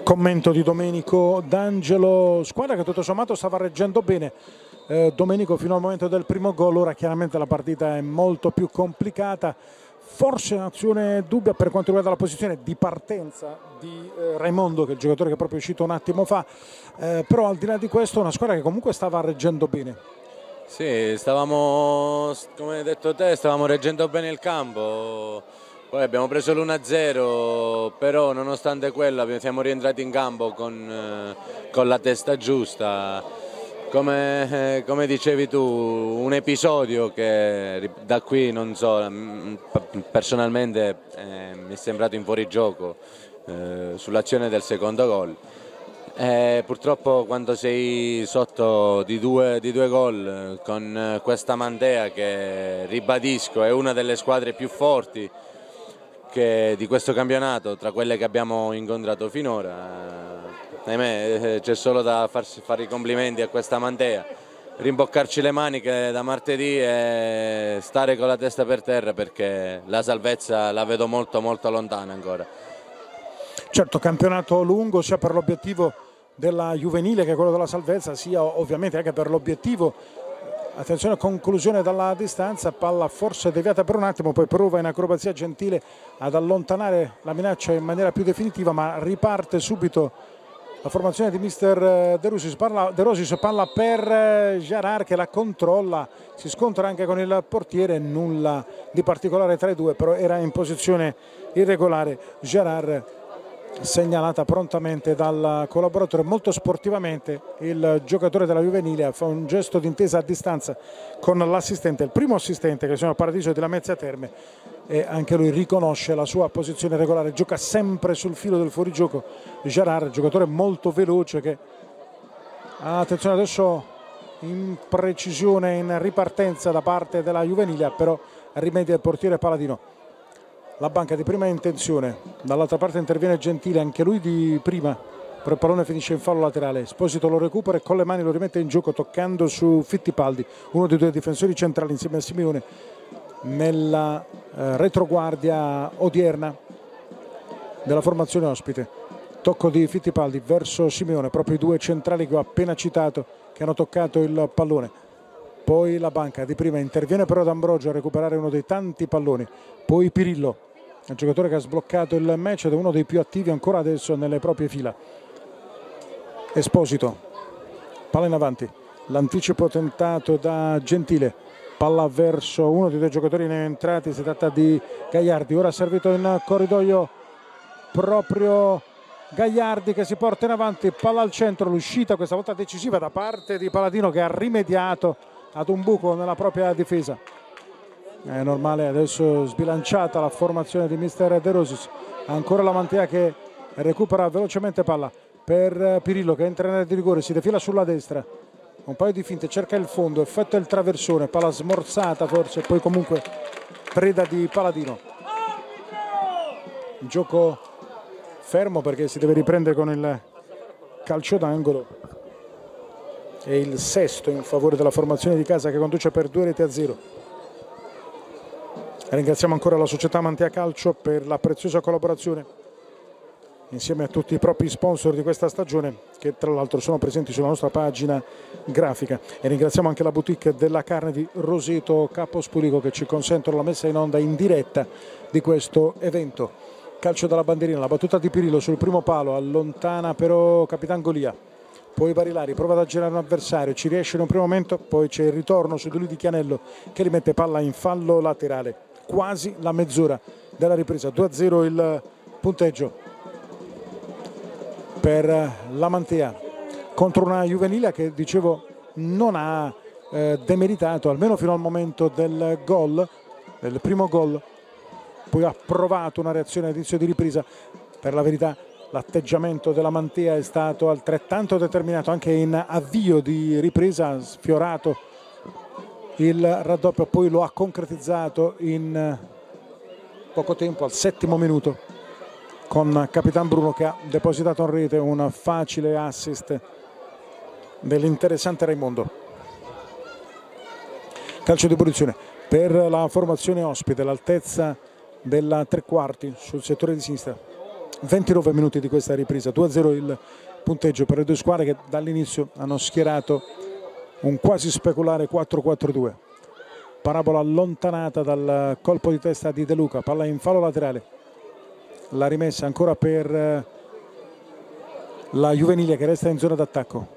commento di Domenico D'Angelo, squadra che tutto sommato stava reggendo bene. Eh, Domenico fino al momento del primo gol, ora chiaramente la partita è molto più complicata. Forse un'azione dubbia per quanto riguarda la posizione di partenza di eh, Raimondo che è il giocatore che è proprio uscito un attimo fa. Eh, però al di là di questo una squadra che comunque stava reggendo bene. Sì, stavamo, come hai detto te, stavamo reggendo bene il campo poi abbiamo preso l'1-0 però nonostante quello siamo rientrati in campo con, eh, con la testa giusta come, come, dicevi tu, un episodio che da qui non so, personalmente eh, mi è sembrato in fuorigioco eh, sull'azione del secondo gol. Eh, purtroppo quando sei sotto di due, di due gol con questa Mantea che ribadisco è una delle squadre più forti che, di questo campionato tra quelle che abbiamo incontrato finora ahimè eh, c'è solo da farsi, fare i complimenti a questa mantea, rimboccarci le maniche da martedì e stare con la testa per terra perché la salvezza la vedo molto molto lontana ancora. Certo, campionato lungo sia per l'obiettivo della juvenile che quello della salvezza, sia ovviamente anche per l'obiettivo attenzione conclusione dalla distanza palla forse deviata per un attimo poi prova in acrobazia gentile ad allontanare la minaccia in maniera più definitiva ma riparte subito la formazione di mister eh, De Rossi, parla, De Rossi parla per eh, Gerard che la controlla, si scontra anche con il portiere, nulla di particolare tra i due, però era in posizione irregolare. Gerard segnalata prontamente dal collaboratore. Molto sportivamente il giocatore della juvenile fa un gesto d'intesa a distanza con l'assistente. Il primo assistente che sono Paradiso di Lamezia Terme e anche lui riconosce la sua posizione regolare, gioca sempre sul filo del fuorigioco. Gerard, giocatore molto veloce che attenzione adesso in precisione in ripartenza da parte della juvenile però rimedia il portiere Paladino la banca di prima intenzione dall'altra parte interviene Gentile anche lui di prima però il pallone finisce in fallo laterale Esposito lo recupera e con le mani lo rimette in gioco toccando su Fittipaldi uno dei due difensori centrali insieme a Simeone nella eh, retroguardia odierna della formazione ospite. Tocco di Fittipaldi verso Simeone, proprio i due centrali che ho appena citato che hanno toccato il pallone. Poi la banca di prima interviene però D'Ambrogio a recuperare uno dei tanti palloni. Poi Pirillo, il giocatore che ha sbloccato il match ed è uno dei più attivi ancora adesso nelle proprie fila. Esposito, palla in avanti, l'anticipo tentato da Gentile. Palla verso uno dei due giocatori in entrati, si tratta di Gagliardi, ora servito in corridoio proprio Gagliardi che si porta in avanti, palla al centro, l'uscita questa volta decisiva da parte di Paladino che ha rimediato ad un buco nella propria difesa. È normale adesso sbilanciata la formazione di mister De Rosis, ancora la Mantea che recupera velocemente palla per Pirillo che entra nel di rigore, si defila sulla destra, un paio di finte, cerca il fondo, effettua il traversone, palla smorzata forse, poi comunque preda di Paladino. Gioco fermo perché si deve riprendere con il calcio d'angolo. E il sesto in favore della formazione di casa che conduce per due reti a zero. Ringraziamo ancora la società Mantea Calcio per la preziosa collaborazione insieme a tutti i propri sponsor di questa stagione che tra l'altro sono presenti sulla nostra pagina grafica e ringraziamo anche la boutique della carne di Roseto Capospulico che ci consentono la messa in onda in diretta di questo evento. Calcio dalla bandierina, la battuta di Pirillo sul primo palo, allontana però Capitan Golia. poi Barilari prova ad aggirare un avversario, ci riesce in un primo momento, poi c'è il ritorno su di lui di Chianello che li mette palla in fallo laterale, quasi la mezz'ora della ripresa, 2-0 il punteggio per la Mantea contro una Juvenile che dicevo non ha eh, demeritato almeno fino al momento del gol, del primo gol, poi ha provato una reazione all'inizio di ripresa, per la verità l'atteggiamento della Mantea è stato altrettanto determinato anche in avvio di ripresa, sfiorato il raddoppio, poi lo ha concretizzato in poco tempo, al settimo minuto, con Capitan Bruno che ha depositato in rete un facile assist dell'interessante Raimondo. Calcio di posizione per la formazione ospite, l'altezza della tre quarti sul settore di sinistra 29 minuti di questa ripresa, 2-0 il punteggio per le due squadre che dall'inizio hanno schierato un quasi speculare 4-4-2. Parabola allontanata dal colpo di testa di De Luca, palla in fallo laterale. La rimessa ancora per eh, la Juvenile che resta in zona d'attacco.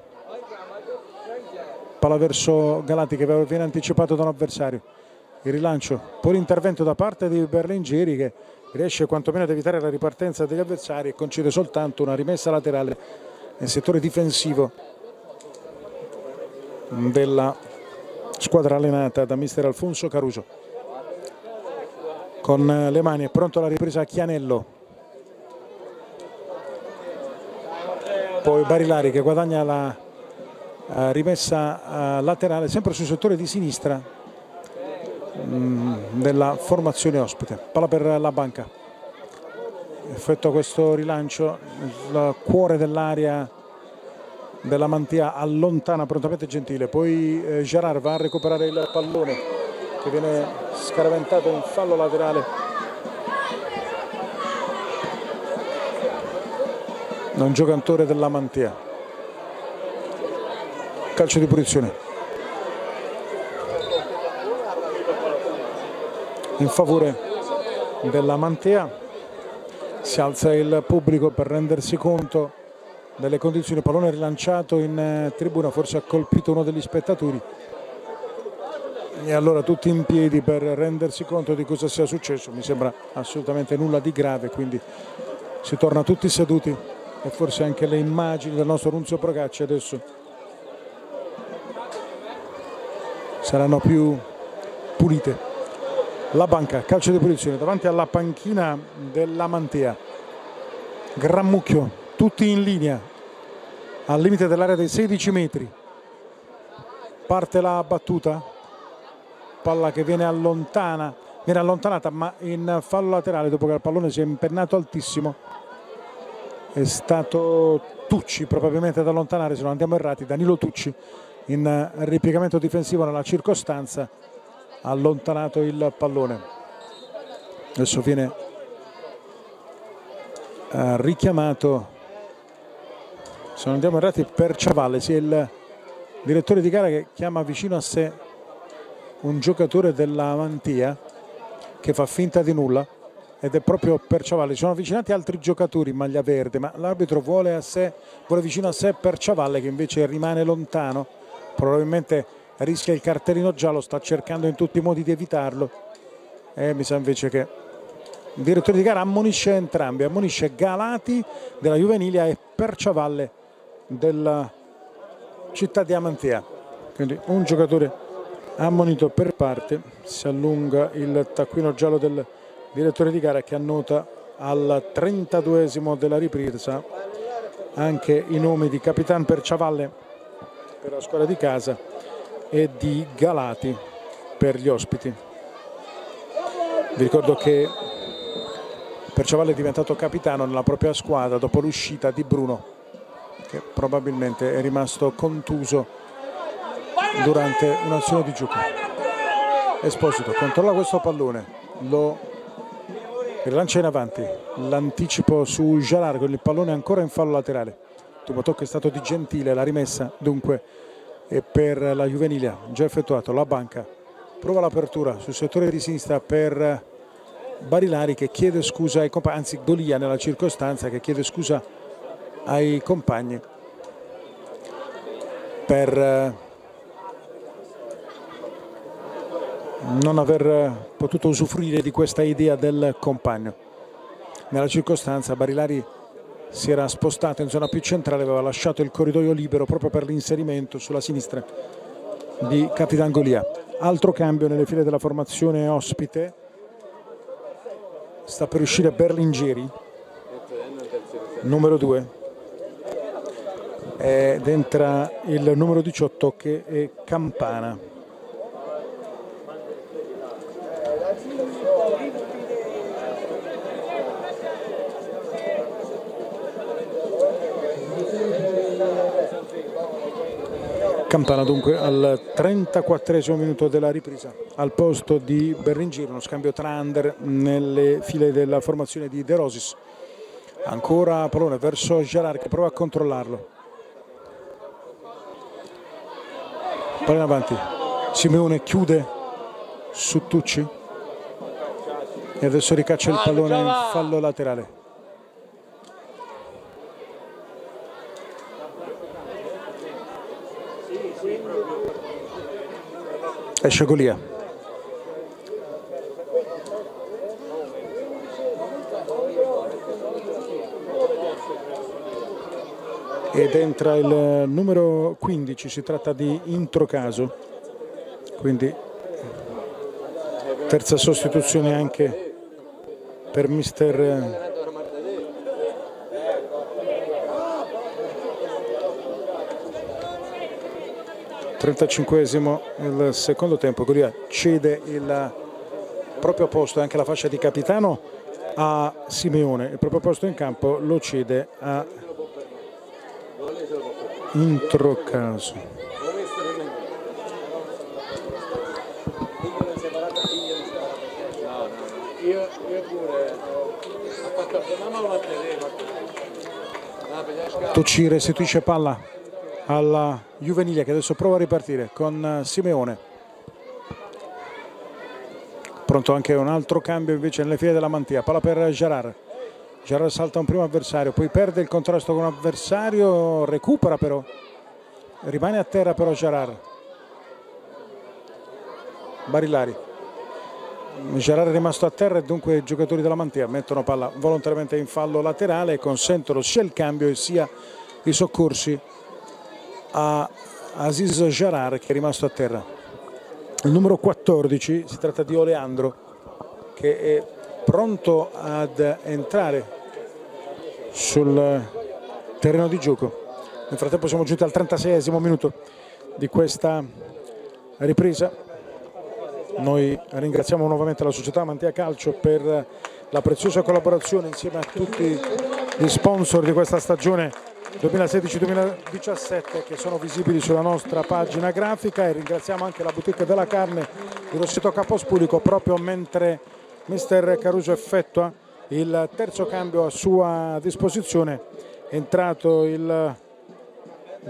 Palla verso Galati che viene anticipato da un avversario. Il rilancio, poi l'intervento da parte di Berlingeri che riesce quantomeno ad evitare la ripartenza degli avversari e concede soltanto una rimessa laterale nel settore difensivo della squadra allenata da mister Alfonso Caruso con le mani è pronto alla ripresa Chianello poi Barilari che guadagna la eh, rimessa eh, laterale sempre sul settore di sinistra Mm, della formazione ospite. Palla per la banca. Effettua questo rilancio, il cuore dell'area della Mantia allontana prontamente Gentile, poi eh, Gerard va a recuperare il pallone che viene scaraventato in fallo laterale. Da un giocatore della Mantia. Calcio di punizione. in favore della Mantea si alza il pubblico per rendersi conto delle condizioni pallone rilanciato in eh, tribuna forse ha colpito uno degli spettatori. E allora tutti in piedi per rendersi conto di cosa sia successo. Mi sembra assolutamente nulla di grave quindi si torna tutti seduti. E forse anche le immagini del nostro Nunzio Procacci adesso saranno più pulite. La banca, calcio di punizione davanti alla panchina della Mantea. Gran mucchio, tutti in linea, al limite dell'area dei 16 metri. Parte la battuta, palla che viene, allontana, viene allontanata ma in fallo laterale dopo che il pallone si è impennato altissimo. È stato Tucci probabilmente ad allontanare, se non andiamo errati, Danilo Tucci in ripiegamento difensivo nella circostanza allontanato il pallone adesso viene eh, richiamato se andiamo errati per Ciavalle sia il direttore di gara che chiama vicino a sé un giocatore della Mantia che fa finta di nulla ed è proprio per Ciavalle. Si sono avvicinati altri giocatori in maglia verde, ma l'arbitro vuole, vuole vicino a sé per Ciavalle che invece rimane lontano. Probabilmente rischia il cartellino giallo, sta cercando in tutti i modi di evitarlo e mi sa invece che il direttore di gara ammonisce entrambi, ammonisce Galati della Juvenilia e Perciavalle della città di Amantea. Quindi un giocatore ammonito per parte, si allunga il taccuino giallo del direttore di gara che annota al 32esimo della ripresa anche i nomi di Capitan Perciavalle per la squadra di casa e di Galati per gli ospiti. Vi ricordo che Perciavalle è diventato capitano nella propria squadra dopo l'uscita di Bruno che probabilmente è rimasto contuso durante un'azione di gioco. Esposito controlla questo pallone, lo rilancia in avanti, l'anticipo su Jalargo, il pallone ancora in fallo laterale. Primo tocco è stato di Gentile, la rimessa dunque e per la Juvenile già effettuato la banca prova l'apertura sul settore di sinistra per Barilari che chiede scusa ai compagni anzi Golia nella circostanza che chiede scusa ai compagni per eh, non aver potuto usufruire di questa idea del compagno. Nella circostanza Barilari si era spostato in zona più centrale, aveva lasciato il corridoio libero proprio per l'inserimento sulla sinistra di Capitan Golia. Altro cambio nelle file della formazione ospite, sta per uscire Berlingeri, numero 2, ed entra il numero 18 che è Campana. Campana dunque al 34 minuto della ripresa al posto di Berringiro, uno scambio tra under nelle file della formazione di De Rosis. Ancora pallone verso Gerard che prova a controllarlo. Pallone avanti. Simeone chiude su Tucci e adesso ricaccia il pallone in fallo laterale. Esce Golia. Ed entra il numero 15, si tratta di Introcaso, quindi terza sostituzione anche per mister 35esimo il secondo tempo, Golia cede il proprio posto anche la fascia di capitano a Simeone, il proprio posto in campo lo cede a Introcaso. Tocci restituisce palla alla Juvenile che adesso prova a ripartire con eh, Simeone. Pronto anche un altro cambio invece nelle file della Mantia, palla per Gerard. Gerard salta un primo avversario, poi perde il contrasto con un avversario, recupera però. Rimane a terra però Gerard. Barillari. Gerard è rimasto a terra e dunque i giocatori della Mantia mettono palla volontariamente in fallo laterale e consentono sia il cambio sia i soccorsi a Aziz Jarar che è rimasto a terra. Il numero 14 si tratta di Oleandro che è pronto ad entrare sul terreno di gioco. Nel frattempo siamo giunti al 36 minuto di questa ripresa. Noi ringraziamo nuovamente la società Mantia Calcio per la preziosa collaborazione insieme a tutti gli sponsor di questa stagione 2016-2017 che sono visibili sulla nostra pagina grafica e ringraziamo anche la boutique della carne di Rossetto Capospulico proprio mentre mister Caruso effettua il terzo cambio a sua disposizione è entrato il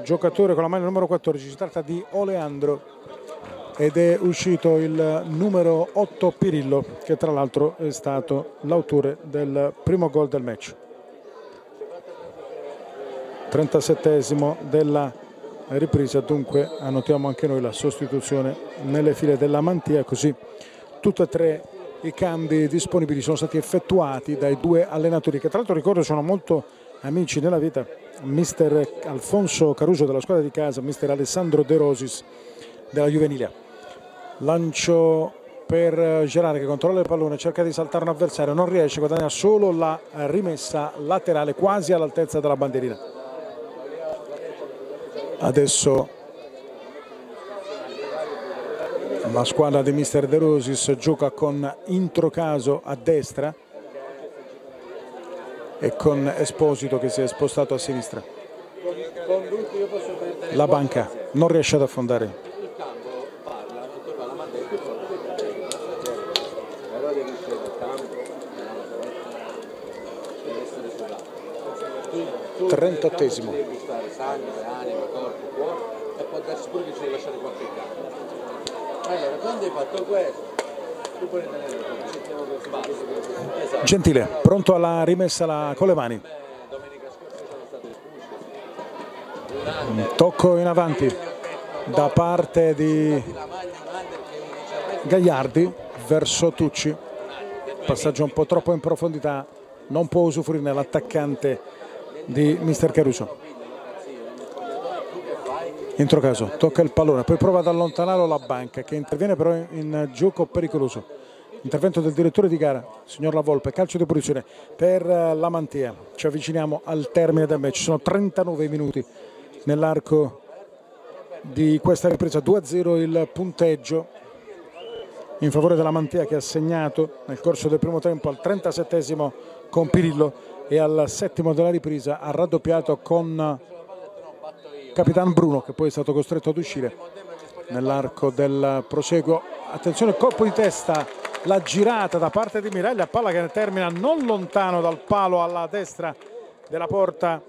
giocatore con la maglia numero 14 si tratta di Oleandro ed è uscito il numero 8 Pirillo che tra l'altro è stato l'autore del primo gol del match. 37esimo della ripresa dunque annotiamo anche noi la sostituzione nelle file della Mantia così tutti e tre i cambi disponibili sono stati effettuati dai due allenatori che tra l'altro ricordo sono molto amici nella vita. Mister Alfonso Caruso della squadra di casa mister Alessandro De Rosis della Juvenilia lancio per Gerard che controlla il pallone cerca di saltare un avversario non riesce guadagna solo la rimessa laterale quasi all'altezza della bandierina. Adesso la squadra di Mister De Rosis gioca con Introcaso a destra e con Esposito che si è spostato a sinistra. La banca non riesce ad affondare. Trentottesimo Allora, quando hai fatto questo, tu puoi tenere esatto. Gentile, pronto alla rimessa la, con le mani. Tocco in avanti. da parte di Gagliardi verso Tucci passaggio un po' troppo in profondità non può usufruire l'attaccante di mister Caruso entro caso tocca il pallone poi prova ad allontanarlo la banca che interviene però in gioco pericoloso. Intervento del direttore di gara signor La Volpe calcio di punizione per la Mantia. Ci avviciniamo al termine del match sono 39 minuti nell'arco di questa ripresa. 2-0 il punteggio in favore della Mantia che ha segnato nel corso del primo tempo al 37esimo con Pirillo e al settimo della ripresa ha raddoppiato con Capitan Bruno che poi è stato costretto ad uscire nell'arco del proseguo. Attenzione, colpo di testa, la girata da parte di Miraglia, palla che termina non lontano dal palo alla destra della porta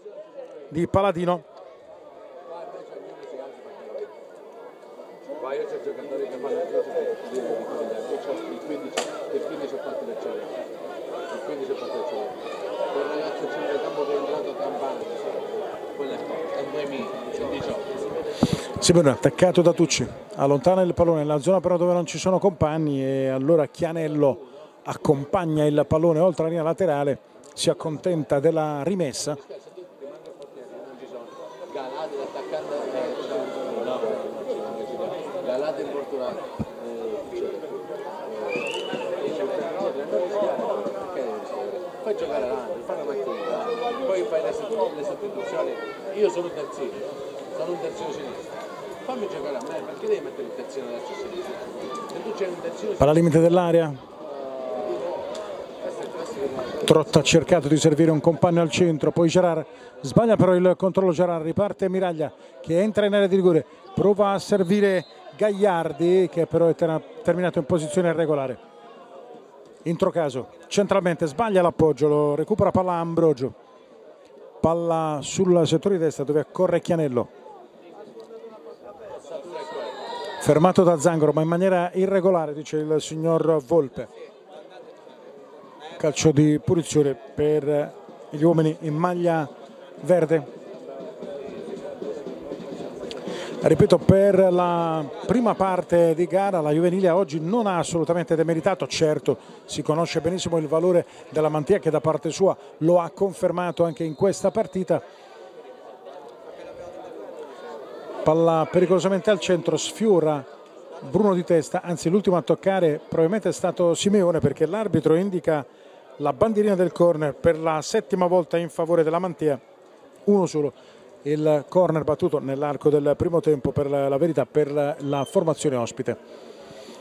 di Paladino. Ma io c'ho giocatori che fanno il 15 il 15 ho fatto il 15 ho fatto il quel ragazzo in centro campo che è quello è il 2018 Simone attaccato da Tucci allontana il pallone nella zona però dove non ci sono compagni e allora Chianello accompagna il pallone oltre la linea laterale si accontenta della rimessa. Fai fai la mattina. Io sono terzino, sono un terzino sinistro. Fammi giocare a me, perché devi mettere il terzino destro sinistro? Se tu c'è un terzino Palla limite dell'area. Trotta ha cercato di servire un compagno al centro, poi Gerard sbaglia però il controllo Gerard, riparte Miraglia che entra in area di rigore, prova a servire Gagliardi che però è terminato in posizione irregolare. Introcaso, centralmente sbaglia l'appoggio, lo recupera palla Ambrogio. Palla sul settore di destra dove accorre Chianello. Fermato da Zangaro ma in maniera irregolare dice il signor Volpe. Calcio di punizione per gli uomini in maglia verde. Ripeto per la prima parte di gara la Juvenile oggi non ha assolutamente demeritato. Certo si conosce benissimo il valore della Mantia che da parte sua lo ha confermato anche in questa partita palla pericolosamente al centro sfiora Bruno di testa anzi l'ultimo a toccare probabilmente è stato Simeone perché l'arbitro indica la bandierina del corner per la settima volta in favore della Mantia uno solo il corner battuto nell'arco del primo tempo per la, verità per la, la formazione ospite.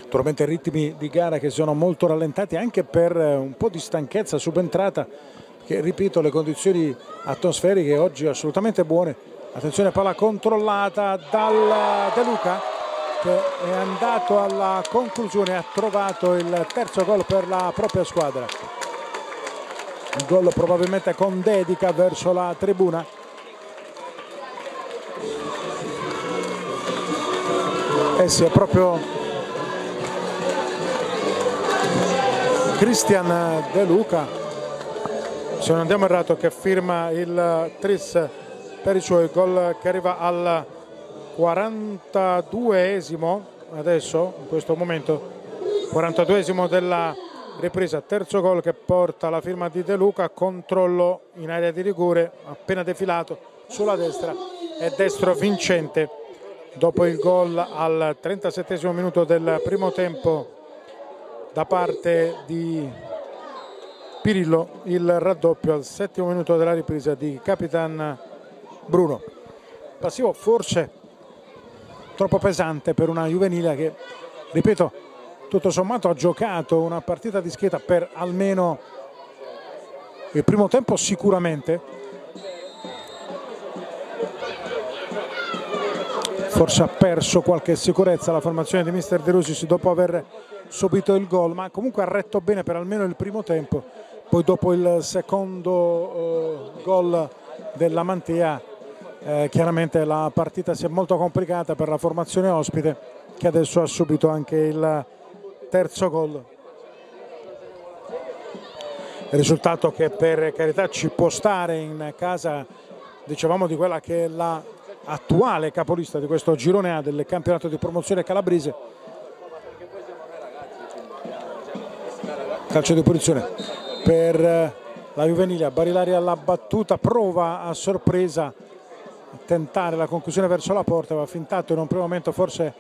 Naturalmente ritmi di gara che sono molto rallentati anche per un po' di stanchezza subentrata che ripeto le condizioni atmosferiche oggi assolutamente buone. Attenzione palla controllata dal De Luca che è andato alla conclusione, ha trovato il terzo gol per la propria squadra. Un gol probabilmente con dedica verso la tribuna Eh sì, è proprio Cristian De Luca, se non andiamo errato, che firma il tris per i suoi gol che arriva al 42esimo adesso, in questo momento, 42esimo della ripresa, terzo gol che porta la firma di De Luca, controllo in area di rigore appena defilato sulla destra e destro vincente. Dopo il gol al 37 minuto del primo tempo da parte di Pirillo, il raddoppio al settimo minuto della ripresa di Capitan Bruno. Passivo forse troppo pesante per una juvenile che, ripeto, tutto sommato ha giocato una partita di schietta per almeno il primo tempo sicuramente, forse ha perso qualche sicurezza la formazione di mister De Rosis dopo aver subito il gol ma comunque ha retto bene per almeno il primo tempo poi dopo il secondo eh, gol della Mantia eh, chiaramente la partita si è molto complicata per la formazione ospite che adesso ha subito anche il terzo gol risultato che per carità ci può stare in casa dicevamo di quella che è la attuale capolista di questo girone A del campionato di promozione calabrese. Calcio di punizione per eh, la Juvenile, Barilari alla battuta, prova a sorpresa tentare la conclusione verso la porta, aveva fintato in un primo momento forse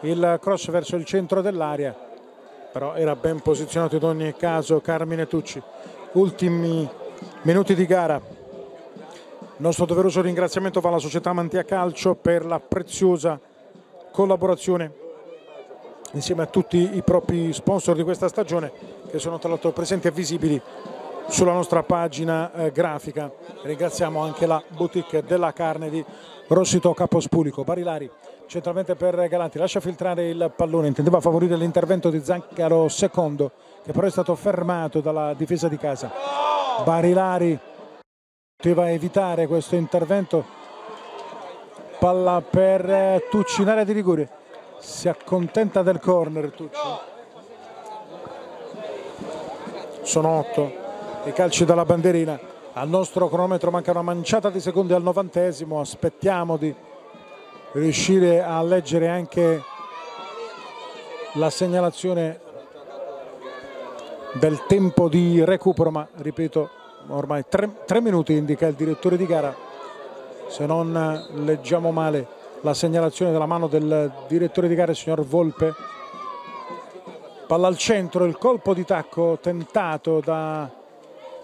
il cross verso il centro dell'area, però era ben posizionato in ogni caso Carmine Tucci. Ultimi minuti di gara, il nostro doveroso ringraziamento va alla società Mantia Calcio per la preziosa collaborazione insieme a tutti i propri sponsor di questa stagione che sono tra l'altro presenti e visibili sulla nostra pagina eh, grafica. Ringraziamo anche la boutique della carne di Rossito Capospulico. Barilari centralmente per Galanti, lascia filtrare il pallone, intendeva favorire l'intervento di Zancaro secondo che però è stato fermato dalla difesa di casa. Barilari poteva evitare questo intervento palla per Tucci in area di rigore si accontenta del corner Tucci sono otto i calci dalla bandierina. Al nostro cronometro manca una manciata di secondi al novantesimo aspettiamo di riuscire a leggere anche la segnalazione del tempo di recupero ma ripeto ormai tre, tre minuti indica il direttore di gara. Se non leggiamo male la segnalazione della mano del direttore di gara il signor Volpe. Palla al centro il colpo di tacco tentato da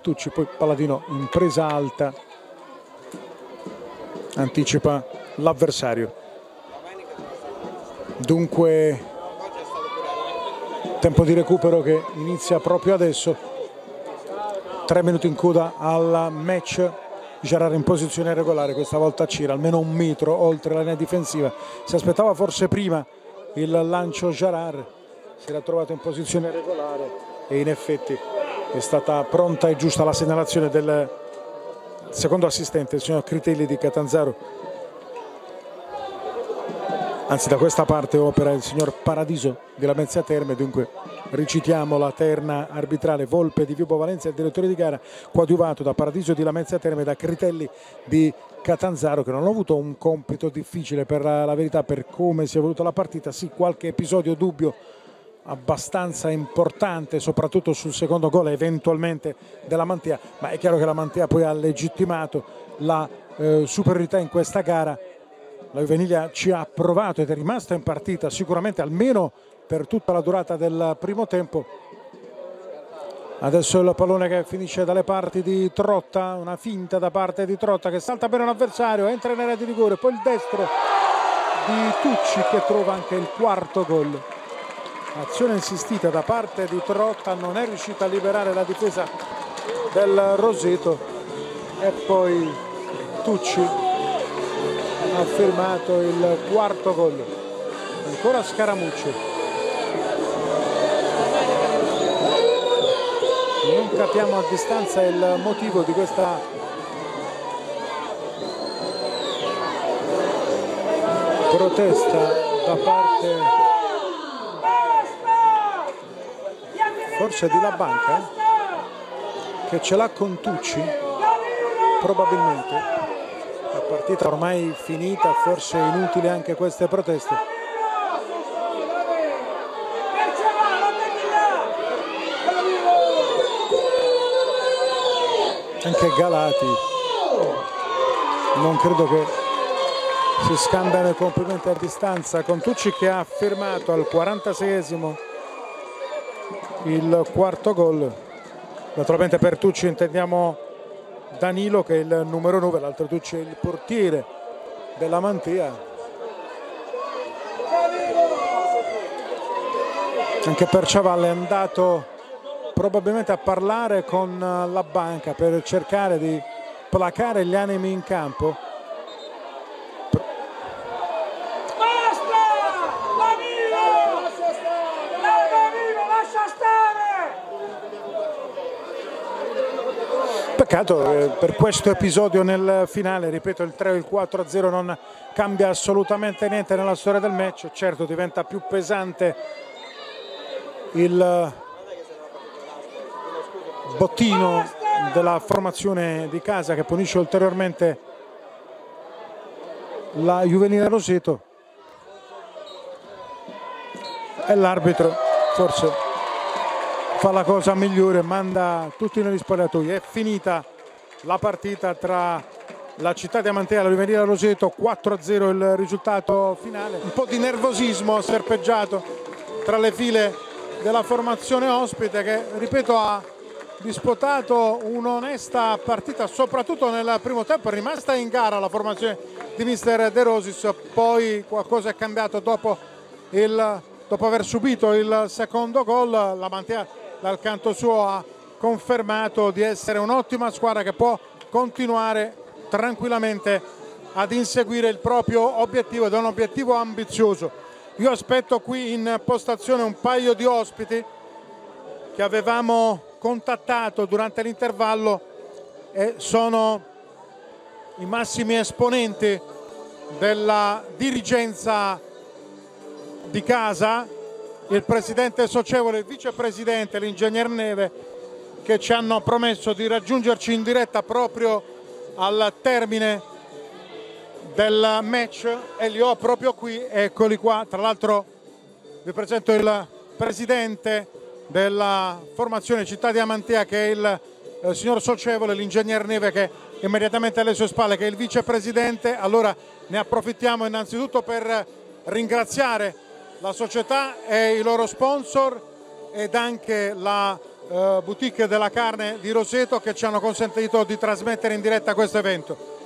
Tucci poi Palladino in presa alta anticipa l'avversario. Dunque tempo di recupero che inizia proprio adesso. 3 minuti in coda al match. Gerard in posizione regolare questa volta Cira almeno un metro oltre la linea difensiva. Si aspettava forse prima il lancio Gerard. Si era trovato in posizione regolare e in effetti è stata pronta e giusta la segnalazione del secondo assistente il signor Critelli di Catanzaro. Anzi da questa parte opera il signor Paradiso di Lamezia Terme. Dunque Ricitiamo la terna arbitrale. Volpe di Vibo Valencia, il direttore di gara, coadiuvato da Paradiso di Lamezia Terme e da Critelli di Catanzaro che non hanno avuto un compito difficile per la, la verità per come si è voluta la partita, sì qualche episodio dubbio abbastanza importante soprattutto sul secondo gol eventualmente della Mantia ma è chiaro che la Mantia poi ha legittimato la eh, superiorità in questa gara la Juveniglia ci ha provato ed è rimasta in partita sicuramente almeno per tutta la durata del primo tempo. Adesso il pallone che finisce dalle parti di Trotta, una finta da parte di Trotta che salta bene un avversario, entra in area di rigore, poi il destro di Tucci che trova anche il quarto gol. Azione insistita da parte di Trotta, non è riuscita a liberare la difesa del Roseto e poi Tucci ha firmato il quarto gol. Ancora Scaramucci non capiamo a distanza il motivo di questa protesta da parte forse di La Banca che ce l'ha con Tucci probabilmente. La partita ormai finita forse inutile anche queste proteste. Anche Galati non credo che si scambiano i complimenti a distanza. Con Tucci che ha firmato al 46esimo il quarto gol naturalmente per Tucci intendiamo Danilo che è il numero 9 l'altro Tucci è il portiere della Mantia anche per Ciavalle è andato probabilmente a parlare con la banca per cercare di placare gli animi in campo. Peccato eh, per questo episodio nel finale, ripeto il 3 o il 4 0 non cambia assolutamente niente nella storia del match, certo diventa più pesante il bottino della formazione di casa che punisce ulteriormente la Juvenile Roseto e l'arbitro forse fa la cosa migliore, manda tutti negli spogliatoi. È finita la partita tra la città di Amantea e la Juvenile Roseto, 4-0 il risultato finale. Un po' di nervosismo serpeggiato tra le file della formazione ospite che, ripeto, ha disputato un'onesta partita, soprattutto nel primo tempo, è rimasta in gara la formazione di mister De Rosis, poi qualcosa è cambiato dopo, il, dopo aver subito il secondo gol, la Mantea dal canto suo ha confermato di essere un'ottima squadra che può continuare tranquillamente ad inseguire il proprio obiettivo ed è un obiettivo ambizioso. Io aspetto qui in postazione un paio di ospiti che avevamo contattato durante l'intervallo e sono i massimi esponenti della dirigenza di casa, il presidente Socievole, il vicepresidente, l'ingegner Neve, che ci hanno promesso di raggiungerci in diretta proprio al termine del match e li ho proprio qui, eccoli qua, tra l'altro vi presento il presidente della formazione Città di Amantea che è il eh, signor Socievole, l'ingegner Neve che è immediatamente alle sue spalle, che è il vicepresidente. Allora ne approfittiamo innanzitutto per ringraziare la società e i loro sponsor ed anche la eh, boutique della carne di Roseto che ci hanno consentito di trasmettere in diretta questo evento.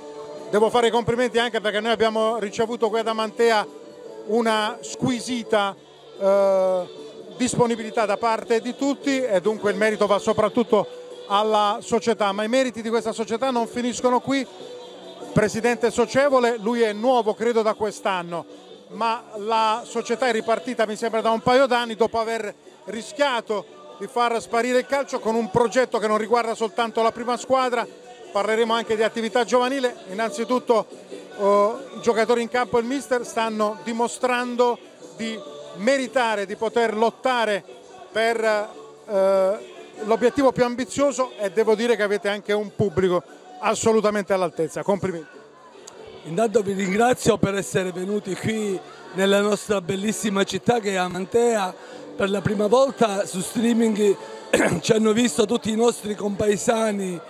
Devo fare i complimenti anche perché noi abbiamo ricevuto qui ad Amantea una squisita eh, disponibilità da parte di tutti e dunque il merito va soprattutto alla società, ma i meriti di questa società non finiscono qui. Presidente Socievole, lui è nuovo credo da quest'anno, ma la società è ripartita mi sembra da un paio d'anni dopo aver rischiato di far sparire il calcio con un progetto che non riguarda soltanto la prima squadra, parleremo anche di attività giovanile, innanzitutto oh, i giocatori in campo e il mister stanno dimostrando di meritare di poter lottare per eh, l'obiettivo più ambizioso e devo dire che avete anche un pubblico assolutamente all'altezza. Complimenti. Intanto vi ringrazio per essere venuti qui nella nostra bellissima città che è Amantea. Per la prima volta su streaming ci hanno visto tutti i nostri compaesani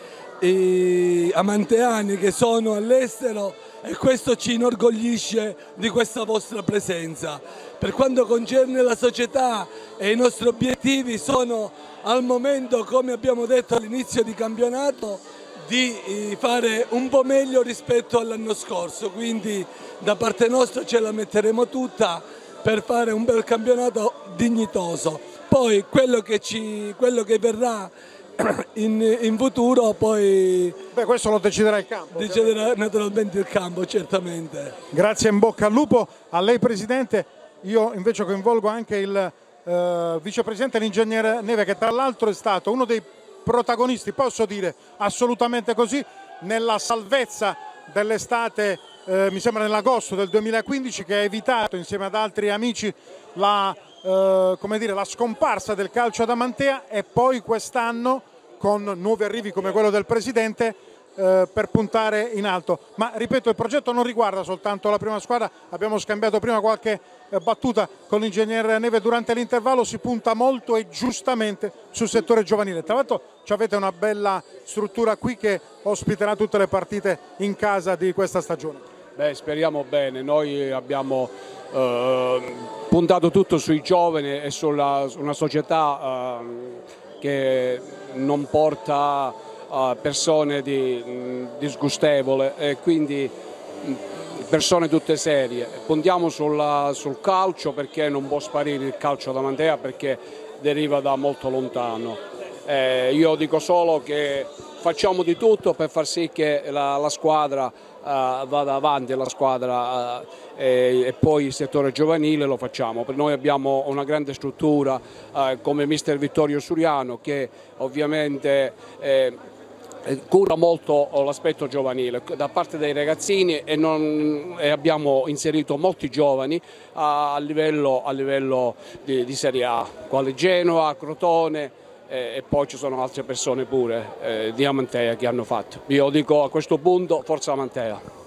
amanteani che sono all'estero e questo ci inorgoglisce di questa vostra presenza. Per quanto concerne la società e i nostri obiettivi sono al momento, come abbiamo detto all'inizio di campionato, di eh, fare un po' meglio rispetto all'anno scorso, quindi da parte nostra ce la metteremo tutta per fare un bel campionato dignitoso. Poi quello che, ci, quello che verrà in, in, futuro poi... Beh, questo lo deciderà il campo. Deciderà naturalmente il campo, certamente. Grazie in bocca al lupo. A lei Presidente, io invece coinvolgo anche il eh, Vicepresidente, l'ingegnere Neve, che tra l'altro è stato uno dei protagonisti, posso dire assolutamente così, nella salvezza dell'estate, eh, mi sembra nell'agosto del 2015, che ha evitato insieme ad altri amici la eh, dire, la scomparsa del calcio ad Amantea e poi quest'anno con nuovi arrivi come quello del Presidente eh, per puntare in alto. Ma ripeto, il progetto non riguarda soltanto la prima squadra, abbiamo scambiato prima qualche battuta con l'ingegner Neve durante l'intervallo, si punta molto e giustamente sul settore giovanile. Tra l'altro avete una bella struttura qui che ospiterà tutte le partite in casa di questa stagione. Beh, speriamo bene, noi abbiamo eh, puntato tutto sui giovani e su una società eh, che non porta eh, persone di, mh, disgustevole e quindi persone tutte serie. Puntiamo sulla, sul calcio perché non può sparire il calcio da Mantea perché deriva da molto lontano. Eh, io dico solo che facciamo di tutto per far sì che la, la squadra uh, vada avanti, la squadra uh, e, poi il settore giovanile lo facciamo. Per noi abbiamo una grande struttura uh, come mister Vittorio Suriano che ovviamente cura molto l'aspetto giovanile da parte dei ragazzini e, non, e abbiamo inserito molti giovani a, livello, a livello di, di, Serie A, quale Genoa, Crotone, e poi ci sono altre persone pure eh, di Amantea che hanno fatto. Io dico a questo punto forza Amantea.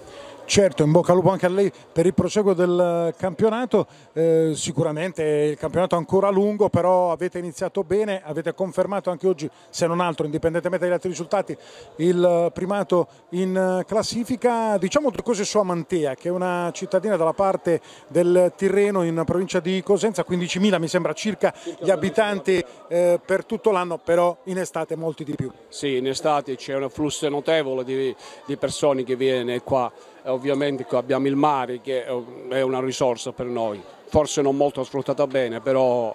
Certo, in bocca al lupo anche a lei per il proseguo del campionato, eh, sicuramente il campionato è ancora lungo, però avete iniziato bene, avete confermato anche oggi, se non altro, indipendentemente dagli altri risultati, il primato in classifica. Diciamo due cose su Amantea, che è una cittadina dalla parte del Tirreno in provincia di Cosenza, 15.000 mi sembra circa gli abitanti eh, per tutto l'anno, però in estate molti di più. Sì, in estate c'è un flusso notevole di, di persone che viene qua ovviamente abbiamo il mare che è una risorsa per noi, forse non molto sfruttata bene, però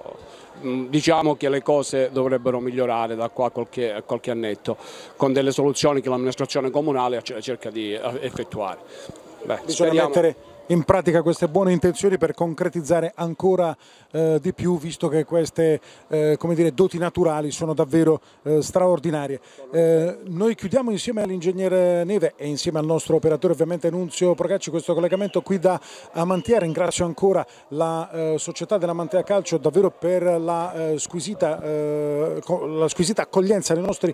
diciamo che le cose dovrebbero migliorare da qua a qualche, qualche annetto, con delle soluzioni che l'amministrazione comunale cerca di effettuare. Beh, in pratica queste buone intenzioni per concretizzare ancora eh, di più visto che queste eh, dire, doti naturali sono davvero eh, straordinarie. Eh, noi chiudiamo insieme all'ingegnere Neve e insieme al nostro operatore ovviamente Nunzio Procacci questo collegamento qui da Amantea, ringrazio ancora la eh, società della Mantea Calcio davvero per la, eh, squisita, la squisita, accoglienza nei nostri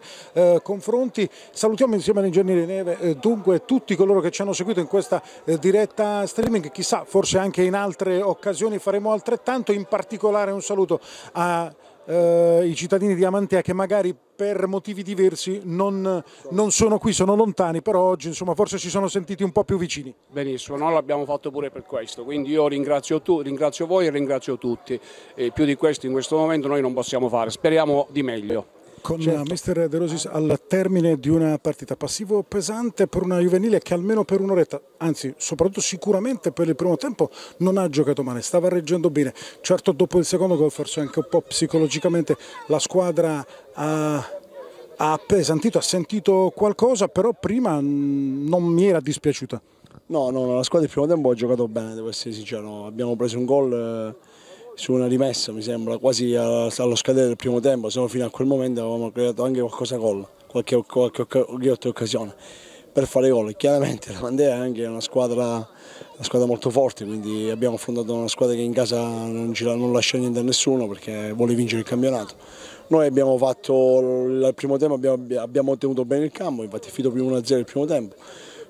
confronti, salutiamo insieme all'ingegnere Neve dunque tutti coloro che ci hanno seguito in questa diretta streaming, chissà forse anche in altre occasioni faremo altrettanto, in particolare un saluto ai eh, cittadini di Amantea che magari per motivi diversi non, non, sono qui, sono lontani, però oggi insomma, forse si sono sentiti un po' più vicini. Benissimo, noi l'abbiamo fatto pure per questo, quindi io ringrazio, tu, ringrazio voi e ringrazio tutti. E più di questo in questo momento noi non possiamo fare, speriamo di meglio con certo. Mister De Rosis al termine di una partita passivo pesante per una juvenile che almeno per un'oretta, anzi soprattutto sicuramente per il primo tempo non ha giocato male, stava reggendo bene, certo dopo il secondo gol forse anche un po' psicologicamente la squadra ha, ha appesantito, ha sentito qualcosa, però prima non mi era dispiaciuta. No, no, la squadra il primo tempo ha giocato bene, devo essere sincero, abbiamo preso un gol eh, su una rimessa mi sembra, quasi allo scadere del primo tempo, se no fino a quel momento avevamo creato anche qualcosa gol, qualche, qualche, qualche occasione per fare gol. Chiaramente la Mandea è anche una squadra, una squadra, molto forte, quindi abbiamo affrontato una squadra che in casa non, non lascia niente a nessuno perché vuole vincere il campionato. Noi abbiamo fatto il primo tempo, abbiamo, abbiamo tenuto bene il campo, infatti finito più 1-0 il primo tempo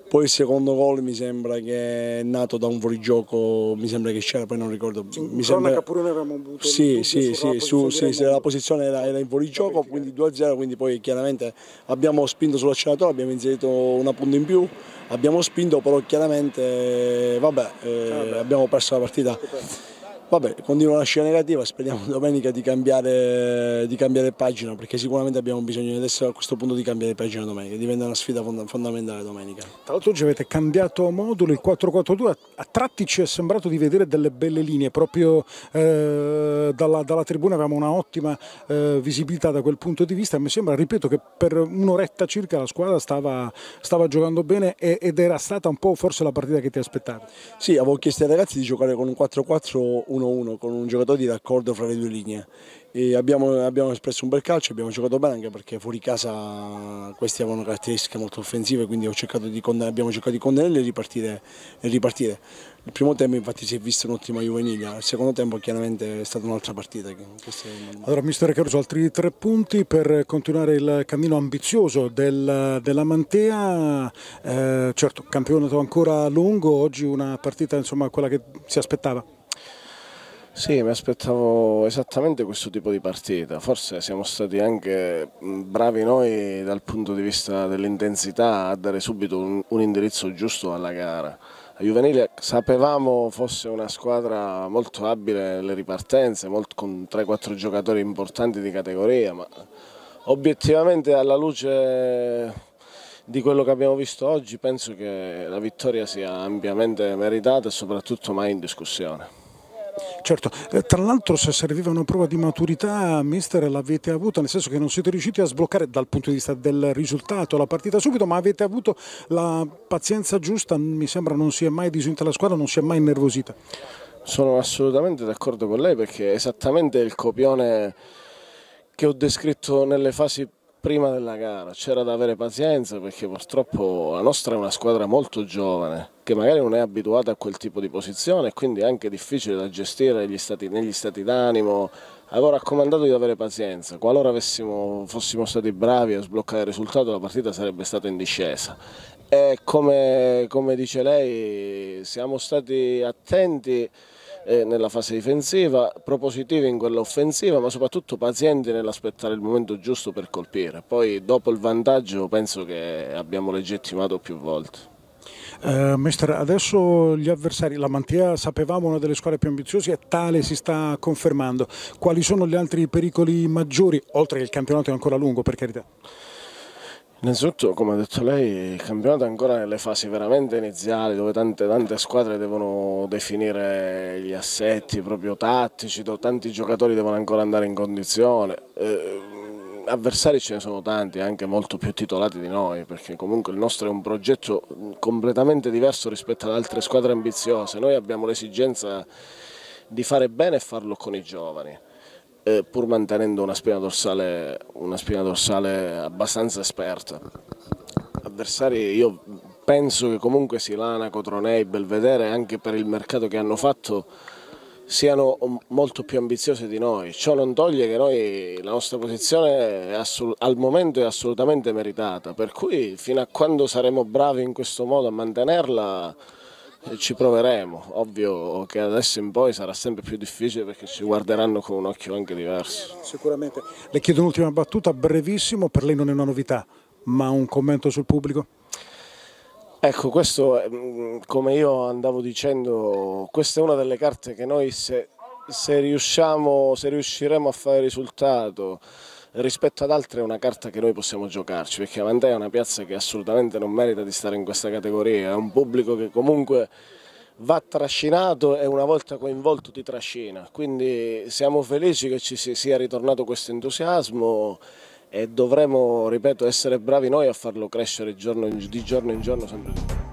poi il secondo gol mi sembra che è nato da un fuorigioco, mi sembra che c'era, poi non ricordo. Mi sembra... pure noi avevamo avuto sì, sì, sì, su, sì, sì, la posizione era, era in fuorigioco, quindi 2-0, quindi poi chiaramente abbiamo spinto sull'acceleratore, abbiamo inserito una punta in più, abbiamo spinto, però chiaramente vabbè, eh, ah, abbiamo perso la partita. Vabbè, continua la scia negativa, speriamo domenica di cambiare, di cambiare, pagina perché sicuramente abbiamo bisogno adesso a questo punto di cambiare pagina domenica, diventa una sfida fondamentale domenica. Tra l'altro oggi avete cambiato modulo, il 4-4-2, a tratti ci è sembrato di vedere delle belle linee, proprio eh, dalla, dalla, tribuna avevamo una ottima eh, visibilità da quel punto di vista, mi sembra, ripeto, che per un'oretta circa la squadra stava, stava giocando bene ed era stata un po' forse la partita che ti aspettavi. Sì, avevo chiesto ai ragazzi di giocare con un 4-4-1 1-1 con un giocatore di raccordo fra le due linee. Abbiamo, abbiamo, espresso un bel calcio, abbiamo giocato bene anche perché fuori casa questi avevano caratteristiche molto offensive, quindi cercato abbiamo cercato di contenerli e ripartire, e ripartire. Il primo tempo infatti si è visto un'ottima juvenile, il secondo tempo chiaramente è stata un'altra partita. Allora mister Caruso, altri tre punti per continuare il cammino ambizioso del, della Mantea, eh, certo campionato ancora lungo, oggi una partita insomma quella che si aspettava. Sì, mi aspettavo esattamente questo tipo di partita, forse siamo stati anche bravi noi dal punto di vista dell'intensità a dare subito un, un, indirizzo giusto alla gara. La Juvenile sapevamo fosse una squadra molto abile nelle ripartenze, molto, con 3-4 giocatori importanti di categoria, ma obiettivamente alla luce di quello che abbiamo visto oggi penso che la vittoria sia ampiamente meritata e soprattutto mai in discussione. Certo, eh, tra l'altro se serviva una prova di maturità, mister, l'avete avuta, nel senso che non siete riusciti a sbloccare dal punto di vista del risultato la partita subito, ma avete avuto la pazienza giusta, mi sembra non si è mai disunta la squadra, non si è mai innervosita. Sono assolutamente d'accordo con lei perché è esattamente il copione che ho descritto nelle fasi prima della gara, c'era da avere pazienza perché purtroppo la nostra è una squadra molto giovane che magari non è abituata a quel tipo di posizione e quindi è anche difficile da gestire negli stati, stati d'animo. Avevo raccomandato di avere pazienza, qualora avessimo, fossimo stati bravi a sbloccare il risultato la partita sarebbe stata in discesa E come, come dice lei siamo stati attenti eh, nella fase difensiva, propositivi in quella offensiva, ma soprattutto pazienti nell'aspettare il momento giusto per colpire. Poi dopo il vantaggio penso che abbiamo legittimato più volte. Uh, mister, adesso gli avversari, la Mantia sapevamo una delle squadre più ambiziose e tale si sta confermando. Quali sono gli altri pericoli maggiori, oltre che il campionato è ancora lungo per carità? Innanzitutto, come ha detto lei, il campionato è ancora nelle fasi veramente iniziali dove tante, tante squadre devono definire gli assetti proprio tattici, tanti giocatori devono ancora andare in condizione. Eh, avversari ce ne sono tanti, anche molto più titolati di noi, perché comunque il nostro è un progetto completamente diverso rispetto ad altre squadre ambiziose. Noi abbiamo l'esigenza di fare bene e farlo con i giovani eh, pur mantenendo una spina, dorsale, una spina dorsale abbastanza esperta. Avversari io penso che comunque Silana, Cotronei, Belvedere anche per il mercato che hanno fatto siano molto più ambiziosi di noi. Ciò non toglie che noi, la nostra posizione al momento è assolutamente meritata, per cui fino a quando saremo bravi in questo modo a mantenerla ci proveremo, ovvio che adesso in poi sarà sempre più difficile perché ci guarderanno con un occhio anche diverso. Sicuramente. Le chiedo un'ultima battuta, brevissimo, per lei non è una novità, ma un commento sul pubblico? Ecco, questo, mm, come io andavo dicendo, questa è una delle carte che noi se, se, riusciamo, se riusciremo a fare risultato rispetto ad altre è una carta che noi possiamo giocarci perché Avantea è una piazza che assolutamente non merita di stare in questa categoria, è un pubblico che comunque va trascinato e una volta coinvolto ti trascina, quindi siamo felici che ci sia ritornato questo entusiasmo e dovremo, ripeto, essere bravi noi a farlo crescere di giorno in giorno sempre di più.